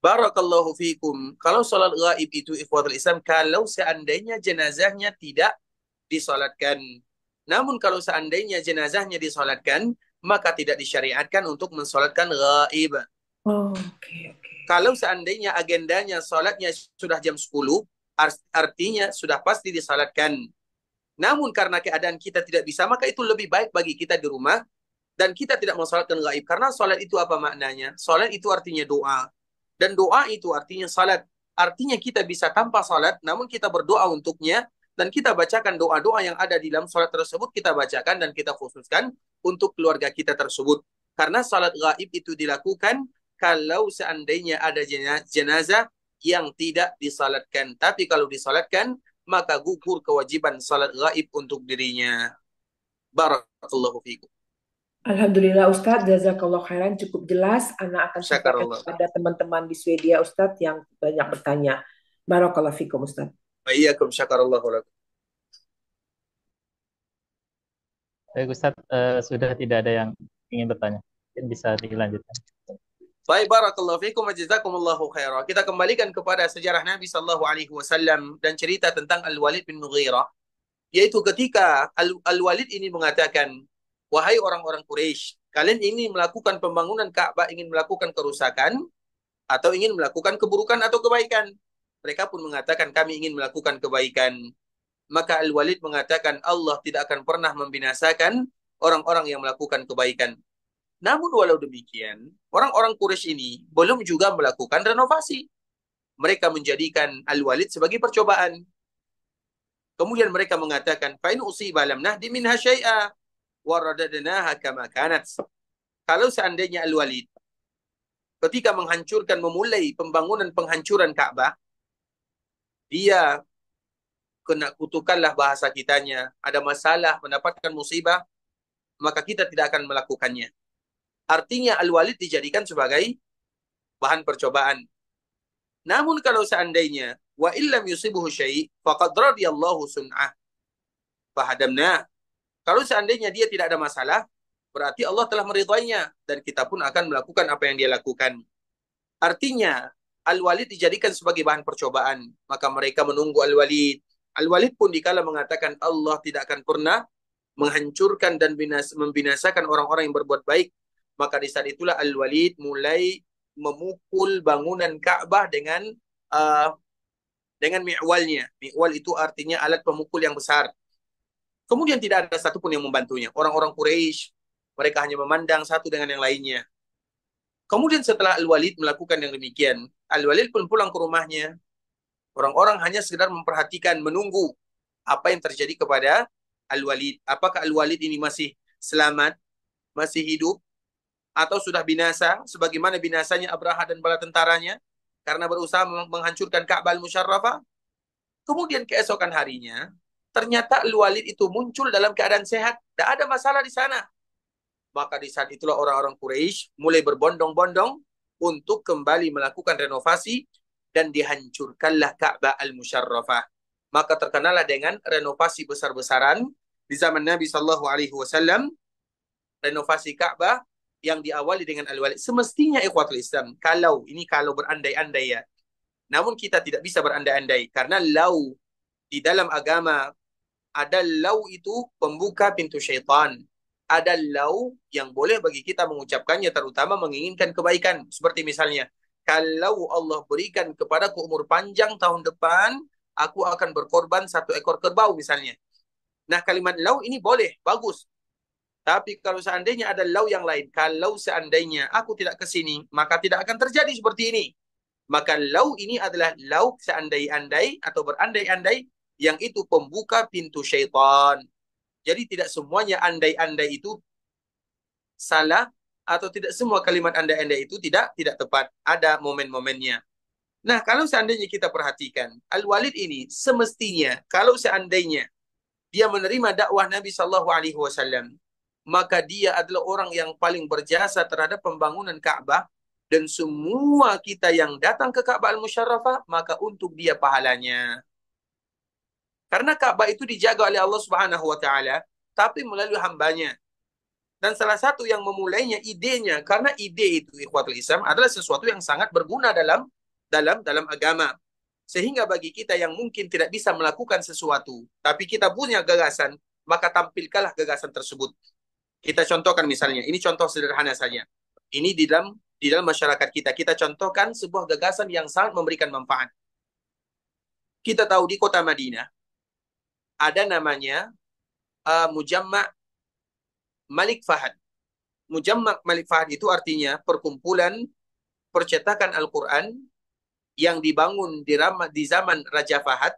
Barakallahu fikum. Kalau sholat gaib itu ikhwatul Islam, kalau seandainya jenazahnya tidak disolatkan. Namun kalau seandainya jenazahnya disolatkan, maka tidak disyariatkan untuk mensolatkan gaib. Oh, oke, okay, oke. Okay. Kalau seandainya agendanya sholatnya sudah jam 10, artinya sudah pasti disalatkan. Namun karena keadaan kita tidak bisa, maka itu lebih baik bagi kita di rumah dan kita tidak mensolatkan gaib. Karena sholat itu apa maknanya? Sholat itu artinya doa. Dan doa itu artinya salat. Artinya kita bisa tanpa salat, namun kita berdoa untuknya dan kita bacakan doa-doa yang ada di dalam sholat tersebut, kita bacakan dan kita khususkan untuk keluarga kita tersebut. Karena salat gaib itu dilakukan kalau seandainya ada jenazah yang tidak disalatkan. Tapi kalau disalatkan, maka gugur kewajiban salat gaib untuk dirinya. Barakallahu fikum. Alhamdulillah Ustadz, jazakallah khairan cukup jelas. Anak akan sampaikan kepada teman-teman di Swedia Ustadz yang banyak bertanya. Barakallahu fikum Ustadz. Iyyakum syakarallahu lakum. Baik Ustadz, uh, sudah tidak ada yang ingin bertanya. Mungkin bisa dilanjutkan. Baik barakallahu fikum wa jazakumullahu khairah. Kita kembalikan kepada sejarah Nabi sallallahu alaihi wasallam dan cerita tentang Al-Walid bin Mughirah. Yaitu ketika Al-Walid ini mengatakan, "Wahai orang-orang Quraisy, kalian ini melakukan pembangunan Ka'bah ingin melakukan kerusakan atau ingin melakukan keburukan atau kebaikan?" Mereka pun mengatakan, "Kami ingin melakukan kebaikan." maka Al-Walid mengatakan Allah tidak akan pernah membinasakan orang-orang yang melakukan kebaikan. Namun walau demikian, orang-orang Quraisy ini belum juga melakukan renovasi. Mereka menjadikan Al-Walid sebagai percobaan. Kemudian mereka mengatakan, "Fa'in usiba lam nahdi minha syai'a wa radadnaha kama kanat." Kalau seandainya Al-Walid ketika menghancurkan memulai pembangunan penghancuran Ka'bah, dia kena kutukanlah bahasa kitanya, ada masalah, mendapatkan musibah, maka kita tidak akan melakukannya. Artinya Al-Walid dijadikan sebagai bahan percobaan. Namun kalau seandainya wa illam yusibuhu syai' faqad radiyallahu sun'ah. Fahadamna. Kalau seandainya dia tidak ada masalah, berarti Allah telah meridainya dan kita pun akan melakukan apa yang dia lakukan. Artinya Al-Walid dijadikan sebagai bahan percobaan, maka mereka menunggu Al-Walid Al-Walid pun dikala mengatakan Allah tidak akan pernah menghancurkan dan binas, membinasakan orang-orang yang berbuat baik. Maka di saat itulah Al-Walid mulai memukul bangunan Ka'bah dengan uh, dengan mi'walnya. Mi'wal itu artinya alat pemukul yang besar. Kemudian tidak ada satupun yang membantunya. Orang-orang Quraisy mereka hanya memandang satu dengan yang lainnya. Kemudian setelah Al-Walid melakukan yang demikian, Al-Walid pun pulang ke rumahnya. Orang-orang hanya sekedar memperhatikan, menunggu apa yang terjadi kepada Al-Walid. Apakah Al-Walid ini masih selamat, masih hidup, atau sudah binasa, sebagaimana binasanya Abraha dan bala tentaranya, karena berusaha menghancurkan Ka'bah al-Musharrafah. Kemudian keesokan harinya, ternyata Al-Walid itu muncul dalam keadaan sehat. Tidak ada masalah di sana. Maka di saat itulah orang-orang Quraisy mulai berbondong-bondong untuk kembali melakukan renovasi dan dihancurkanlah Ka'bah al-Musharrafah. Maka terkenallah dengan renovasi besar-besaran di zaman Nabi Shallallahu Alaihi Wasallam, renovasi Ka'bah yang diawali dengan al-walid. Semestinya ikhwatul Islam, kalau ini kalau berandai-andai ya. Namun kita tidak bisa berandai-andai karena lau di dalam agama ada lau itu pembuka pintu syaitan. Ada lau yang boleh bagi kita mengucapkannya terutama menginginkan kebaikan. Seperti misalnya, kalau Allah berikan kepadaku umur panjang tahun depan, aku akan berkorban satu ekor kerbau misalnya. Nah kalimat lau ini boleh, bagus. Tapi kalau seandainya ada lau yang lain, kalau seandainya aku tidak ke sini, maka tidak akan terjadi seperti ini. Maka lau ini adalah lau seandai-andai atau berandai-andai yang itu pembuka pintu syaitan. Jadi tidak semuanya andai-andai itu salah atau tidak semua kalimat anda-anda itu tidak tidak tepat. Ada momen-momennya. Nah, kalau seandainya kita perhatikan, Al-Walid ini semestinya kalau seandainya dia menerima dakwah Nabi Shallallahu Alaihi Wasallam, maka dia adalah orang yang paling berjasa terhadap pembangunan Ka'bah dan semua kita yang datang ke Ka'bah Al-Musharrafah, maka untuk dia pahalanya. Karena Ka'bah itu dijaga oleh Allah Subhanahu wa taala, tapi melalui hambanya. Dan salah satu yang memulainya idenya karena ide itu ikhwatul Islam adalah sesuatu yang sangat berguna dalam dalam dalam agama. Sehingga bagi kita yang mungkin tidak bisa melakukan sesuatu, tapi kita punya gagasan, maka tampilkanlah gagasan tersebut. Kita contohkan misalnya, ini contoh sederhana saja. Ini di dalam di dalam masyarakat kita, kita contohkan sebuah gagasan yang sangat memberikan manfaat. Kita tahu di kota Madinah ada namanya uh, Mujamma' Malik Fahad. Mujammak Malik Fahad itu artinya perkumpulan percetakan Al-Quran yang dibangun di, Rama, di zaman Raja Fahad,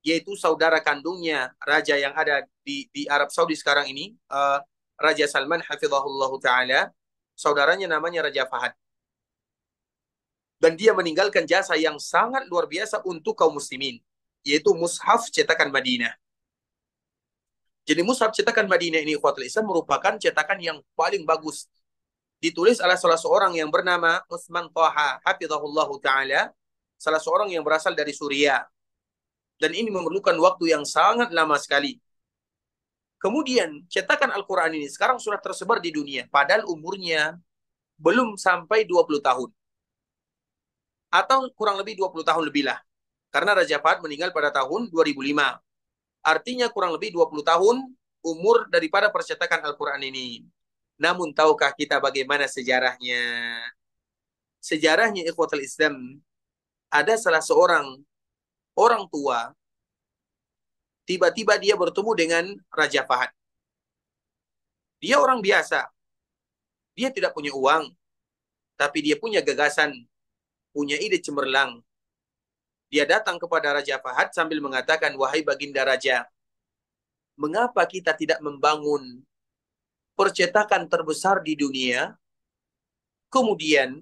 yaitu saudara kandungnya raja yang ada di, di Arab Saudi sekarang ini, uh, Raja Salman hafizahullah ta'ala, saudaranya namanya Raja Fahad. Dan dia meninggalkan jasa yang sangat luar biasa untuk kaum muslimin, yaitu mushaf cetakan Madinah. Jadi mushaf cetakan Madinah ini Ikhwatul Islam merupakan cetakan yang paling bagus. Ditulis oleh salah seorang yang bernama Utsman Taha hafizahullah taala, salah seorang yang berasal dari Suriah. Dan ini memerlukan waktu yang sangat lama sekali. Kemudian cetakan Al-Qur'an ini sekarang sudah tersebar di dunia padahal umurnya belum sampai 20 tahun. Atau kurang lebih 20 tahun lebih lah. Karena Raja Fahd meninggal pada tahun 2005. Artinya kurang lebih 20 tahun umur daripada percetakan Al-Quran ini. Namun tahukah kita bagaimana sejarahnya? Sejarahnya ikhwatul Islam, ada salah seorang orang tua tiba-tiba dia bertemu dengan Raja Fahad. Dia orang biasa. Dia tidak punya uang, tapi dia punya gagasan, punya ide cemerlang. Dia datang kepada Raja Fahad sambil mengatakan, "Wahai baginda raja, mengapa kita tidak membangun percetakan terbesar di dunia? Kemudian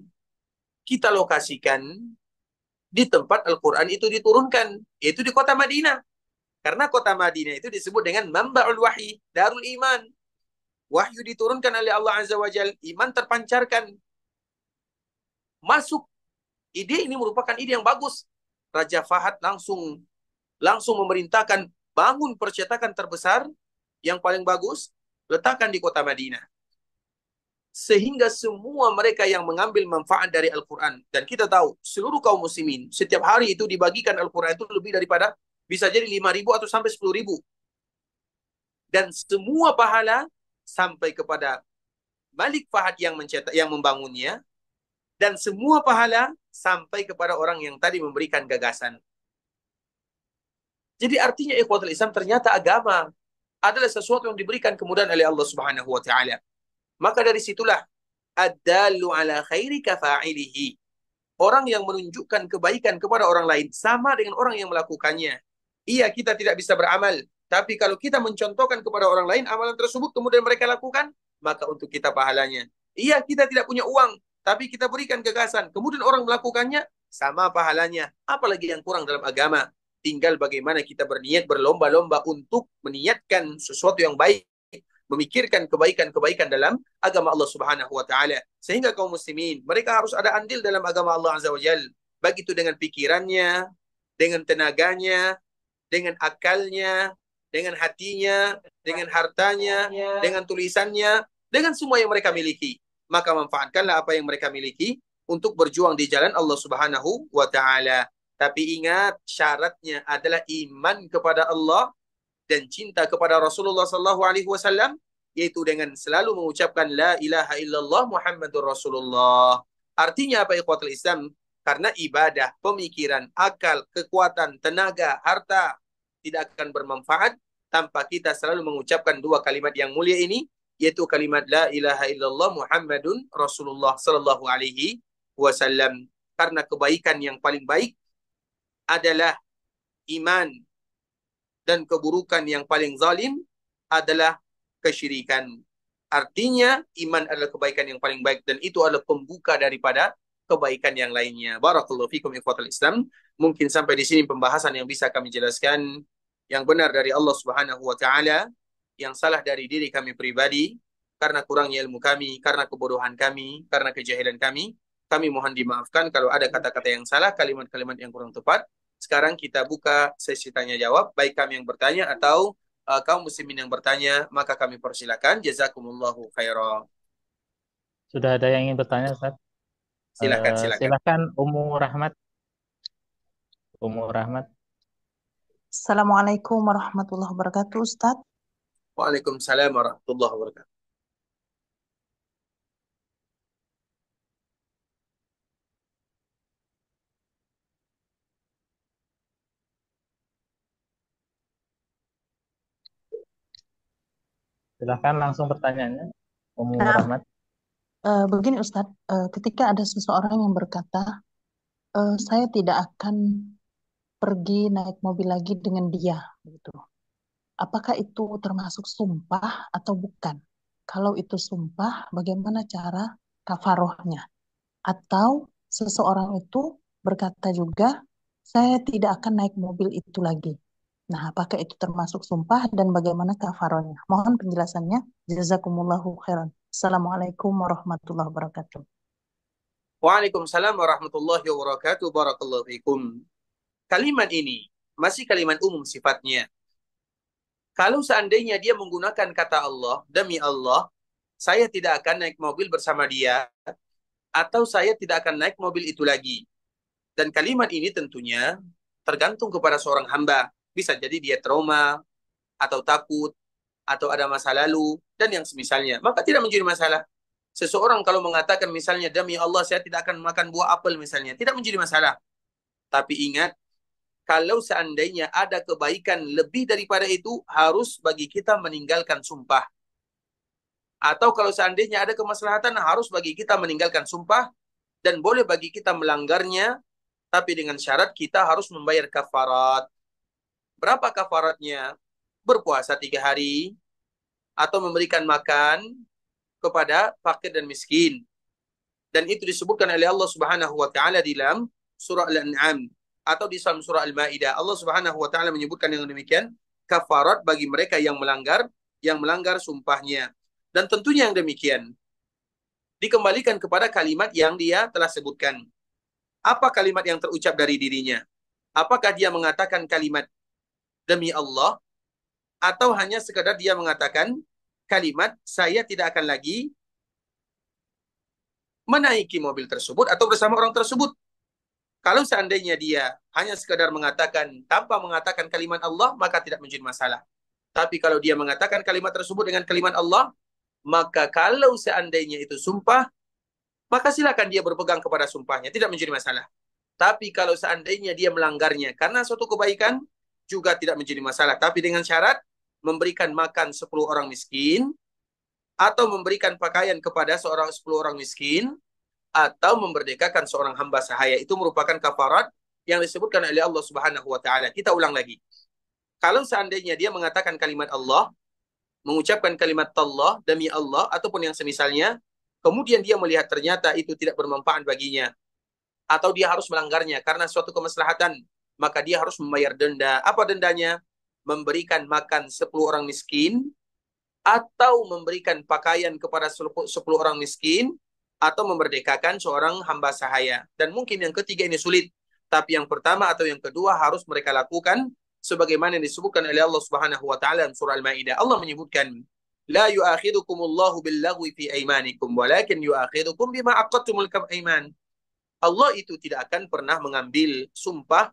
kita lokasikan di tempat Al-Quran itu diturunkan, yaitu di kota Madinah. Karena kota Madinah itu disebut dengan Mamba'ul Wahyi, Darul Iman. Wahyu diturunkan oleh Allah Azza wa Jal, iman terpancarkan. Masuk. Ide ini merupakan ide yang bagus. Raja Fahad langsung langsung memerintahkan bangun percetakan terbesar yang paling bagus, letakkan di kota Madinah sehingga semua mereka yang mengambil manfaat dari Al-Quran dan kita tahu seluruh kaum muslimin setiap hari itu dibagikan Al-Quran itu lebih daripada bisa jadi 5 ribu atau sampai 10 ribu dan semua pahala sampai kepada Malik Fahad yang mencetak yang membangunnya dan semua pahala sampai kepada orang yang tadi memberikan gagasan jadi artinya ikhwatul Islam ternyata agama adalah sesuatu yang diberikan kemudahan oleh Allah Subhanahu wa taala maka dari situlah ad-dallu ala khairi kafa'ilihi. Orang yang menunjukkan kebaikan kepada orang lain sama dengan orang yang melakukannya. Iya, kita tidak bisa beramal, tapi kalau kita mencontohkan kepada orang lain amalan tersebut kemudian mereka lakukan, maka untuk kita pahalanya. Iya, kita tidak punya uang, tapi kita berikan gagasan, kemudian orang melakukannya, sama pahalanya. Apalagi yang kurang dalam agama. Tinggal bagaimana kita berniat berlomba-lomba untuk meniatkan sesuatu yang baik memikirkan kebaikan-kebaikan dalam agama Allah Subhanahu wa taala. Sehingga kaum muslimin, mereka harus ada andil dalam agama Allah Azza wa Jal. Baik itu dengan pikirannya, dengan tenaganya, dengan akalnya, dengan hatinya, dengan hartanya, dengan tulisannya, dengan semua yang mereka miliki. Maka manfaatkanlah apa yang mereka miliki untuk berjuang di jalan Allah Subhanahu wa taala. Tapi ingat syaratnya adalah iman kepada Allah dan cinta kepada Rasulullah sallallahu alaihi wasallam yaitu dengan selalu mengucapkan la ilaha illallah Muhammadur Rasulullah. Artinya apa ikhwatul Islam? Karena ibadah, pemikiran, akal, kekuatan, tenaga, harta tidak akan bermanfaat tanpa kita selalu mengucapkan dua kalimat yang mulia ini yaitu kalimat la ilaha illallah Muhammadun Rasulullah sallallahu alaihi wasallam. Karena kebaikan yang paling baik adalah iman dan keburukan yang paling zalim adalah kesyirikan. Artinya iman adalah kebaikan yang paling baik dan itu adalah pembuka daripada kebaikan yang lainnya. Barakallahu fikum ikhwatal Islam. Mungkin sampai di sini pembahasan yang bisa kami jelaskan yang benar dari Allah Subhanahu wa taala, yang salah dari diri kami pribadi karena kurangnya ilmu kami, karena kebodohan kami, karena kejahilan kami. Kami mohon dimaafkan kalau ada kata-kata yang salah, kalimat-kalimat yang kurang tepat. Sekarang kita buka sesi tanya jawab, baik kami yang bertanya atau uh, kaum muslimin yang bertanya, maka kami persilakan. Jazakumullahu khairan. Sudah ada yang ingin bertanya, Ustaz? Silakan, uh, silakan. Silakan Ummu Rahmat. Ummu Rahmat. Assalamualaikum warahmatullahi wabarakatuh, Ustaz. Waalaikumsalam warahmatullahi wabarakatuh. Silahkan langsung pertanyaannya, Ummu Nah, Rahmat. eh, begini Ustadz, eh, ketika ada seseorang yang berkata, eh, saya tidak akan pergi naik mobil lagi dengan dia, gitu. Apakah itu termasuk sumpah atau bukan? Kalau itu sumpah, bagaimana cara kafarohnya? Atau seseorang itu berkata juga, saya tidak akan naik mobil itu lagi. Nah, apakah itu termasuk sumpah dan bagaimana kafarohnya? Mohon penjelasannya. Jazakumullahu khairan. Assalamualaikum warahmatullahi wabarakatuh. Waalaikumsalam warahmatullahi wabarakatuh. Barakallahu fikum. Kalimat ini masih kalimat umum sifatnya. Kalau seandainya dia menggunakan kata Allah, demi Allah, saya tidak akan naik mobil bersama dia, atau saya tidak akan naik mobil itu lagi. Dan kalimat ini tentunya tergantung kepada seorang hamba. Bisa jadi dia trauma, atau takut, atau ada masa lalu, dan yang semisalnya. Maka tidak menjadi masalah. Seseorang kalau mengatakan misalnya, demi Allah saya tidak akan makan buah apel misalnya. Tidak menjadi masalah. Tapi ingat, kalau seandainya ada kebaikan lebih daripada itu, harus bagi kita meninggalkan sumpah. Atau kalau seandainya ada kemaslahatan, harus bagi kita meninggalkan sumpah, dan boleh bagi kita melanggarnya, tapi dengan syarat kita harus membayar kafarat. Berapa kafaratnya? Berpuasa tiga hari, atau memberikan makan kepada fakir dan miskin. Dan itu disebutkan oleh Allah Subhanahu wa taala di dalam surah Al-An'am atau di dalam surah Al-Maidah. Allah Subhanahu wa taala menyebutkan yang demikian, kafarat bagi mereka yang melanggar yang melanggar sumpahnya. Dan tentunya yang demikian dikembalikan kepada kalimat yang dia telah sebutkan. Apa kalimat yang terucap dari dirinya? Apakah dia mengatakan kalimat demi Allah atau hanya sekadar dia mengatakan kalimat saya tidak akan lagi menaiki mobil tersebut atau bersama orang tersebut. Kalau seandainya dia hanya sekadar mengatakan tanpa mengatakan kalimat Allah, maka tidak menjadi masalah. Tapi kalau dia mengatakan kalimat tersebut dengan kalimat Allah, maka kalau seandainya itu sumpah, maka silakan dia berpegang kepada sumpahnya, tidak menjadi masalah. Tapi kalau seandainya dia melanggarnya karena suatu kebaikan, juga tidak menjadi masalah. Tapi dengan syarat memberikan makan 10 orang miskin, atau memberikan pakaian kepada seorang 10 orang miskin, atau memerdekakan seorang hamba sahaya. Itu merupakan kafarat yang disebutkan oleh Allah Subhanahu wa taala. Kita ulang lagi. Kalau seandainya dia mengatakan kalimat Allah, mengucapkan kalimat Allah demi Allah ataupun yang semisalnya, kemudian dia melihat ternyata itu tidak bermanfaat baginya atau dia harus melanggarnya karena suatu kemaslahatan, maka dia harus membayar denda. Apa dendanya? Memberikan makan 10 orang miskin atau memberikan pakaian kepada 10 orang miskin atau memerdekakan seorang hamba sahaya. Dan mungkin yang ketiga ini sulit, tapi yang pertama atau yang kedua harus mereka lakukan sebagaimana yang disebutkan oleh Allah Subhanahu wa taala dalam surah Al-Maidah. Allah menyebutkan, "La yu'akhidukumullahu billaghwi fi aymanikum, walakin yu'akhidukum bima aqadtumul aiman." Allah itu tidak akan pernah mengambil sumpah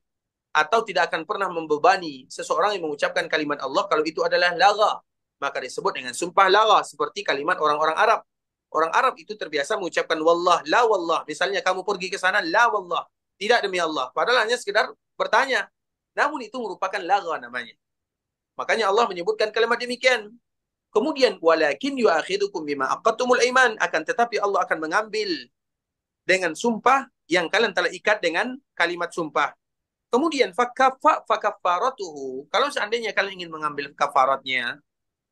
atau tidak akan pernah membebani seseorang yang mengucapkan kalimat Allah kalau itu adalah laga. Maka disebut dengan sumpah laga seperti kalimat orang-orang Arab. Orang Arab itu terbiasa mengucapkan wallah, la wallah. Misalnya kamu pergi ke sana, la wallah. Tidak demi Allah. Padahal hanya sekedar bertanya. Namun itu merupakan laga namanya. Makanya Allah menyebutkan kalimat demikian. Kemudian walakin yu'akhidukum bima aqattumul iman akan tetapi Allah akan mengambil dengan sumpah yang kalian telah ikat dengan kalimat sumpah. Kemudian fakaffa fakaffaratuhu kalau seandainya kalian ingin mengambil kafaratnya,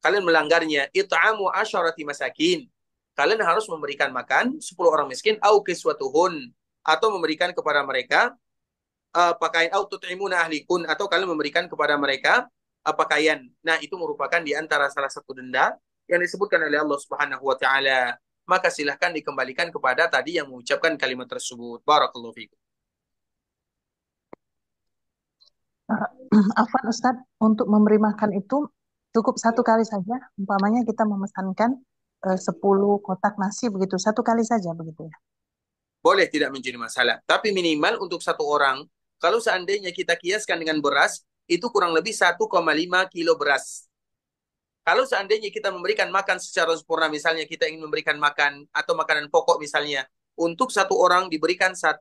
kalian melanggarnya it'amu asyarati masakin. Kalian harus memberikan makan 10 orang miskin au kiswatuhun atau memberikan kepada mereka uh, pakaian atau tut'imuna ahlikun atau kalian memberikan kepada mereka uh, pakaian. Nah, itu merupakan di antara salah satu denda yang disebutkan oleh Allah Subhanahu wa taala. Maka silahkan dikembalikan kepada tadi yang mengucapkan kalimat tersebut. Barakallahu fiikum. Afan Ustaz, untuk memberi makan itu cukup satu kali saja. Umpamanya kita memesankan uh, 10 kotak nasi begitu, satu kali saja begitu ya. Boleh tidak menjadi masalah. Tapi minimal untuk satu orang kalau seandainya kita kiaskan dengan beras, itu kurang lebih 1,5 kilo beras. Kalau seandainya kita memberikan makan secara sempurna, misalnya kita ingin memberikan makan atau makanan pokok misalnya, untuk satu orang diberikan 1,5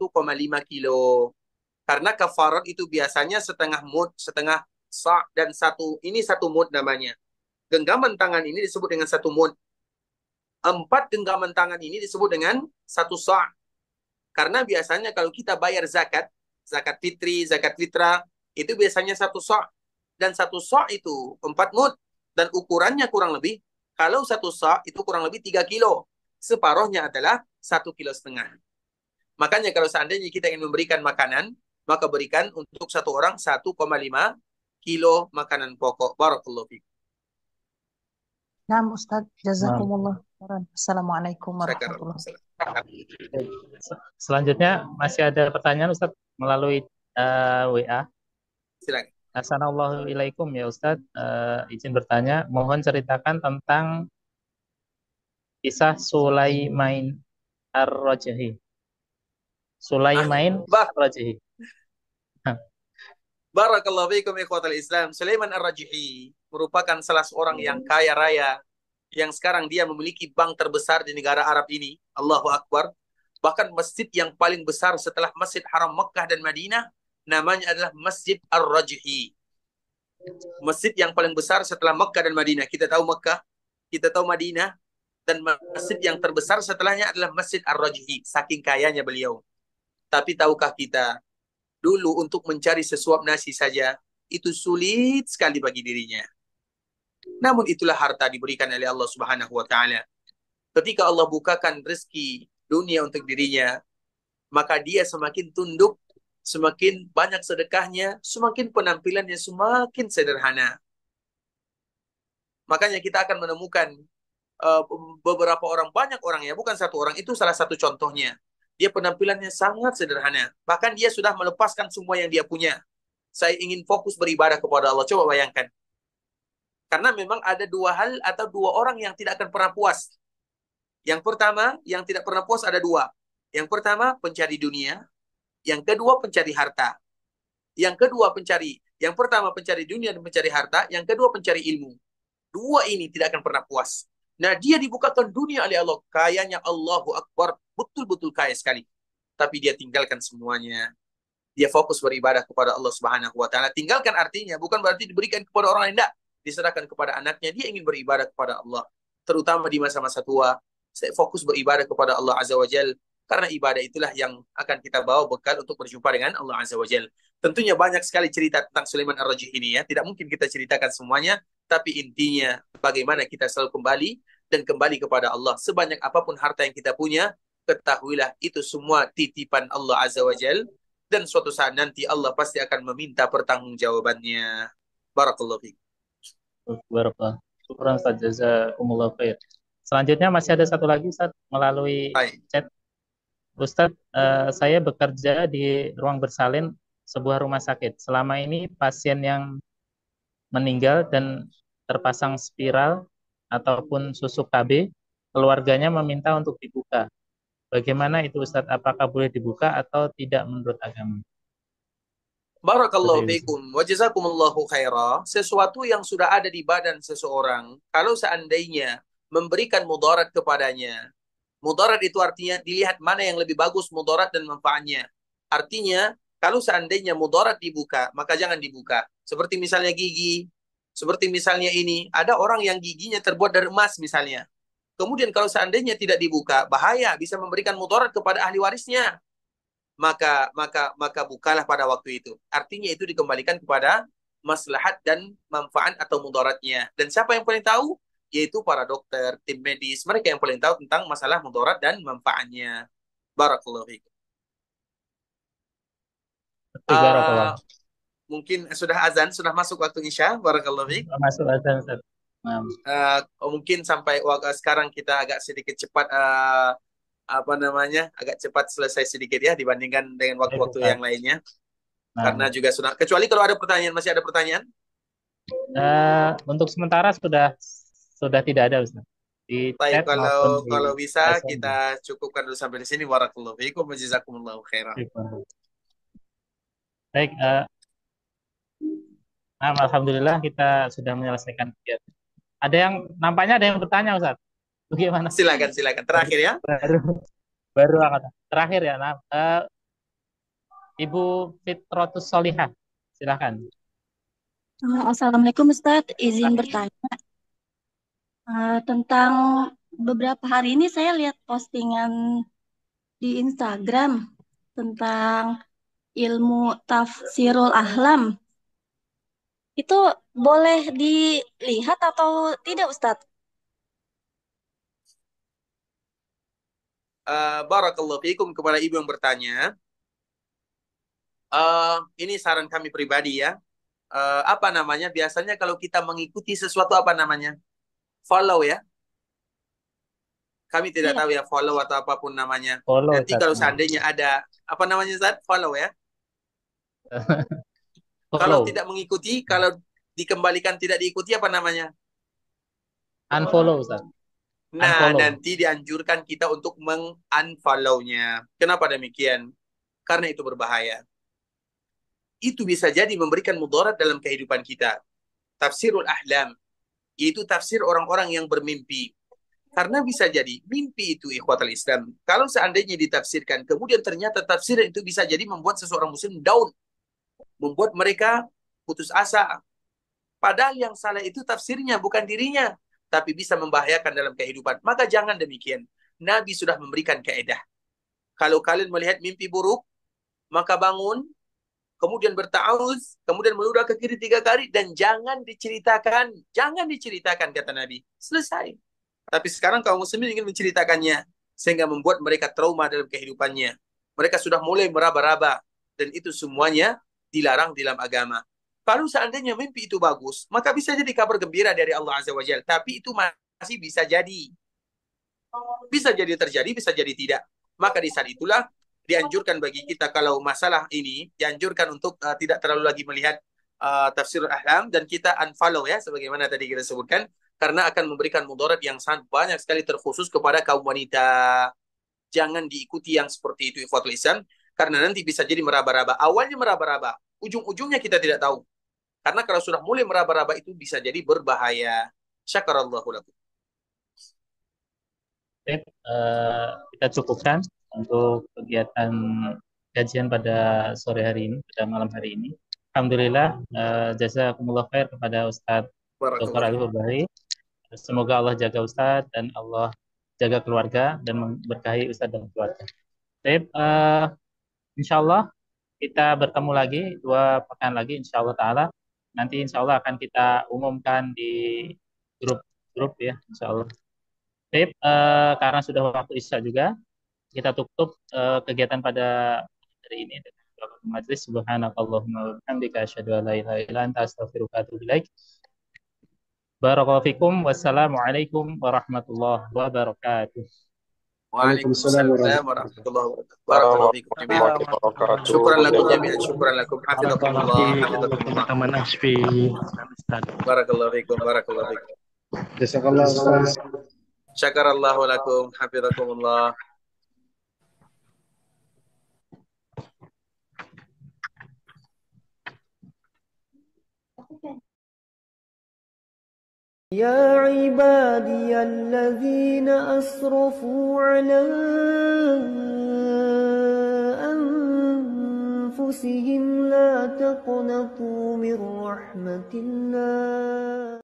kilo. Karena kafarat itu biasanya setengah mud, setengah sa' dan satu, ini satu mud namanya. Genggaman tangan ini disebut dengan satu mud. Empat genggaman tangan ini disebut dengan satu sa'. Karena biasanya kalau kita bayar zakat, zakat fitri, zakat fitrah, itu biasanya satu sok. Dan satu sok itu empat mud. Dan ukurannya kurang lebih, kalau satu sok itu kurang lebih tiga kilo. Separuhnya adalah satu kilo setengah. Makanya kalau seandainya kita ingin memberikan makanan, maka berikan untuk satu orang 1,5 kilo makanan pokok. Barakallahu fiqh. Nah, Ustaz, jazakumullah. Assalamualaikum warahmatullahi wabarakatuh. Selanjutnya masih ada pertanyaan Ustaz melalui uh, eh, WA. Silakan. Assalamualaikum ya Ustadz. Uh, izin bertanya, mohon ceritakan tentang kisah Sulaiman Ar-Rajhi. Sulaiman Ar-Rajhi. Barakallahu fiikum ikhwatal Islam. Sulaiman Ar-Rajhi merupakan salah seorang yang kaya raya yang sekarang dia memiliki bank terbesar di negara Arab ini. Allahu Akbar. Bahkan masjid yang paling besar setelah Masjid Haram Mekah dan Madinah namanya adalah Masjid Ar-Rajhi. Masjid yang paling besar setelah Mekah dan Madinah. Kita tahu Mekah, kita tahu Madinah, dan masjid yang terbesar setelahnya adalah Masjid Ar-Rajhi. Saking kayanya beliau. Tapi tahukah kita, dulu untuk mencari sesuap nasi saja, itu sulit sekali bagi dirinya. Namun itulah harta diberikan oleh Allah Subhanahu wa taala. Ketika Allah bukakan rezeki dunia untuk dirinya, maka dia semakin tunduk, semakin banyak sedekahnya, semakin penampilannya semakin sederhana. Makanya kita akan menemukan uh, beberapa orang, banyak orang ya, bukan satu orang, itu salah satu contohnya. Dia penampilannya sangat sederhana. Bahkan dia sudah melepaskan semua yang dia punya. Saya ingin fokus beribadah kepada Allah. Coba bayangkan. Karena memang ada dua hal atau dua orang yang tidak akan pernah puas. Yang pertama, yang tidak pernah puas ada dua. Yang pertama, pencari dunia. Yang kedua, pencari harta. Yang kedua, pencari. Yang pertama, pencari dunia dan pencari harta. Yang kedua, pencari ilmu. Dua ini tidak akan pernah puas. Nah, dia dibukakan dunia oleh Allah. Kayanya Allahu Akbar. Betul-betul kaya sekali. Tapi dia tinggalkan semuanya. Dia fokus beribadah kepada Allah Subhanahu wa taala. Tinggalkan artinya bukan berarti diberikan kepada orang lain tidak. Diserahkan kepada anaknya. Dia ingin beribadah kepada Allah. Terutama di masa-masa tua saya fokus beribadah kepada Allah Azza wa Jal karena ibadah itulah yang akan kita bawa bekal untuk berjumpa dengan Allah Azza wa Jal. Tentunya banyak sekali cerita tentang Sulaiman Ar-Rajih ini ya. Tidak mungkin kita ceritakan semuanya, tapi intinya bagaimana kita selalu kembali dan kembali kepada Allah. Sebanyak apa pun harta yang kita punya, ketahuilah itu semua titipan Allah Azza wa Jal dan suatu saat nanti Allah pasti akan meminta pertanggungjawabannya. Barakallahu fiik. Barakallahu. Syukran Ustaz jazakumullah khair. Selanjutnya masih ada satu lagi Ustaz melalui Hai. chat. Ustaz, uh, saya bekerja di ruang bersalin sebuah rumah sakit. Selama ini pasien yang meninggal dan terpasang spiral ataupun susuk KB, keluarganya meminta untuk dibuka. Bagaimana itu Ustaz? Apakah boleh dibuka atau tidak menurut agama? Barakallahu fiikum wa jazakumullahu khaira. Sesuatu yang sudah ada di badan seseorang, kalau seandainya memberikan mudarat kepadanya. Mudarat itu artinya dilihat mana yang lebih bagus mudarat dan manfaatnya. Artinya, kalau seandainya mudarat dibuka, maka jangan dibuka. Seperti misalnya gigi, seperti misalnya ini, ada orang yang giginya terbuat dari emas misalnya. Kemudian kalau seandainya tidak dibuka, bahaya bisa memberikan mudarat kepada ahli warisnya. Maka maka maka bukalah pada waktu itu. Artinya itu dikembalikan kepada maslahat dan manfaat atau mudaratnya. Dan siapa yang paling tahu? yaitu para dokter, tim medis, mereka yang paling tahu tentang masalah mudarat dan manfaatnya. Barakallahu fiikum. Uh, mungkin sudah azan, sudah masuk waktu Isya. Barakallahu fiik. Masuk azan, Ustaz. Uh, mungkin sampai sekarang kita agak sedikit cepat uh, apa namanya agak cepat selesai sedikit ya dibandingkan dengan waktu-waktu yang lainnya nah. karena juga sudah kecuali kalau ada pertanyaan masih ada pertanyaan uh, untuk sementara sudah sudah tidak ada Ustaz. Di Baik, kalau di kalau bisa SMP. kita cukupkan dulu sampai di sini. Warakallahu fiikum wa jazakumullahu khairan. Baik, uh, nah, alhamdulillah kita sudah menyelesaikan kegiatan. Ada yang nampaknya ada yang bertanya Ustaz. Bagaimana? Silakan, silakan. Terakhir ya. Baru baru angkat. Terakhir ya. Nah, uh, Ibu Fitrotus Solihah, silakan. Assalamualaikum Ustaz, izin bertanya. Uh, tentang beberapa hari ini saya lihat postingan di Instagram tentang ilmu tafsirul ahlam. Itu boleh dilihat atau tidak, Ustadz? Uh, Barakallahu fiikum kepada ibu yang bertanya. Uh, ini saran kami pribadi ya. Uh, apa namanya? Biasanya kalau kita mengikuti sesuatu apa namanya? follow ya. Kami tidak iya. tahu ya follow atau apa pun namanya. Follow, Nanti kalau seandainya ada apa namanya Zat? Follow ya. kalau tidak mengikuti, kalau dikembalikan tidak diikuti apa namanya? Unfollow Ustaz. Nah, Unfollow. nanti dianjurkan kita untuk meng-unfollow-nya. Kenapa demikian? Karena itu berbahaya. Itu bisa jadi memberikan mudarat dalam kehidupan kita. Tafsirul ahlam yaitu tafsir orang-orang yang bermimpi. Karena bisa jadi mimpi itu ikhwatal Islam. Kalau seandainya ditafsirkan, kemudian ternyata tafsir itu bisa jadi membuat seseorang muslim down. membuat mereka putus asa. Padahal yang salah itu tafsirnya bukan dirinya, tapi bisa membahayakan dalam kehidupan. Maka jangan demikian. Nabi sudah memberikan keedah. Kalau kalian melihat mimpi buruk, maka bangun, kemudian berta'awuz, kemudian meludah ke kiri tiga kali, dan jangan diceritakan. Jangan diceritakan, kata Nabi. Selesai. Tapi sekarang kaum muslimin ingin menceritakannya, sehingga membuat mereka trauma dalam kehidupannya. Mereka sudah mulai meraba-raba, dan itu semuanya dilarang dalam agama. Kalau seandainya mimpi itu bagus, maka bisa jadi kabar gembira dari Allah Azza wa Jalla. Tapi itu masih bisa jadi. Bisa jadi terjadi, bisa jadi tidak. Maka di saat itulah dianjurkan bagi kita kalau masalah ini, dianjurkan untuk uh, tidak terlalu lagi melihat uh, tafsir ahlam dan kita unfollow ya, sebagaimana tadi kita sebutkan. Karena akan memberikan mudarat yang sangat banyak sekali terkhusus kepada kaum wanita. Jangan diikuti yang seperti itu, ikhwatul Islam. Karena nanti bisa jadi meraba-raba. Awalnya meraba-raba, ujung-ujungnya kita tidak tahu. Karena kalau sudah mulai meraba-raba itu bisa jadi berbahaya. Syakarallahu lakum. Uh, kita cukupkan untuk kegiatan kajian pada sore hari ini, pada malam hari ini. Alhamdulillah, uh, jasa kumullah khair kepada Ustadz Dr. Ali Barbari. Semoga Allah jaga Ustadz dan Allah jaga keluarga dan memberkahi Ustadz dan keluarga. Baik, uh, insya Allah kita bertemu lagi dua pekan lagi insya Allah Ta'ala nanti insya Allah akan kita umumkan di grup-grup ya insya Allah. Baik, uh, karena sudah waktu isya juga, kita tutup uh, kegiatan pada hari ini dengan majlis subhanakallahumma wa bihamdika asyhadu an la ilaha illa. Wassalamualaikum warahmatullahi wabarakatuh. Waalaikumsalam warahmatullahi wabarakatuh. Barakallahu fikum jami'an. Syukran lakum jami'an. Syukran lakum. Hafizakumullah. Hafizakumullah. Taman Asfi. Barakallahu fikum. Barakallahu fikum. Jazakallah. Syakarallahu lakum. Hafizakumullah. يا عبادي الذين أسرفوا على أنفسهم لا تقنطوا من رحمة الله.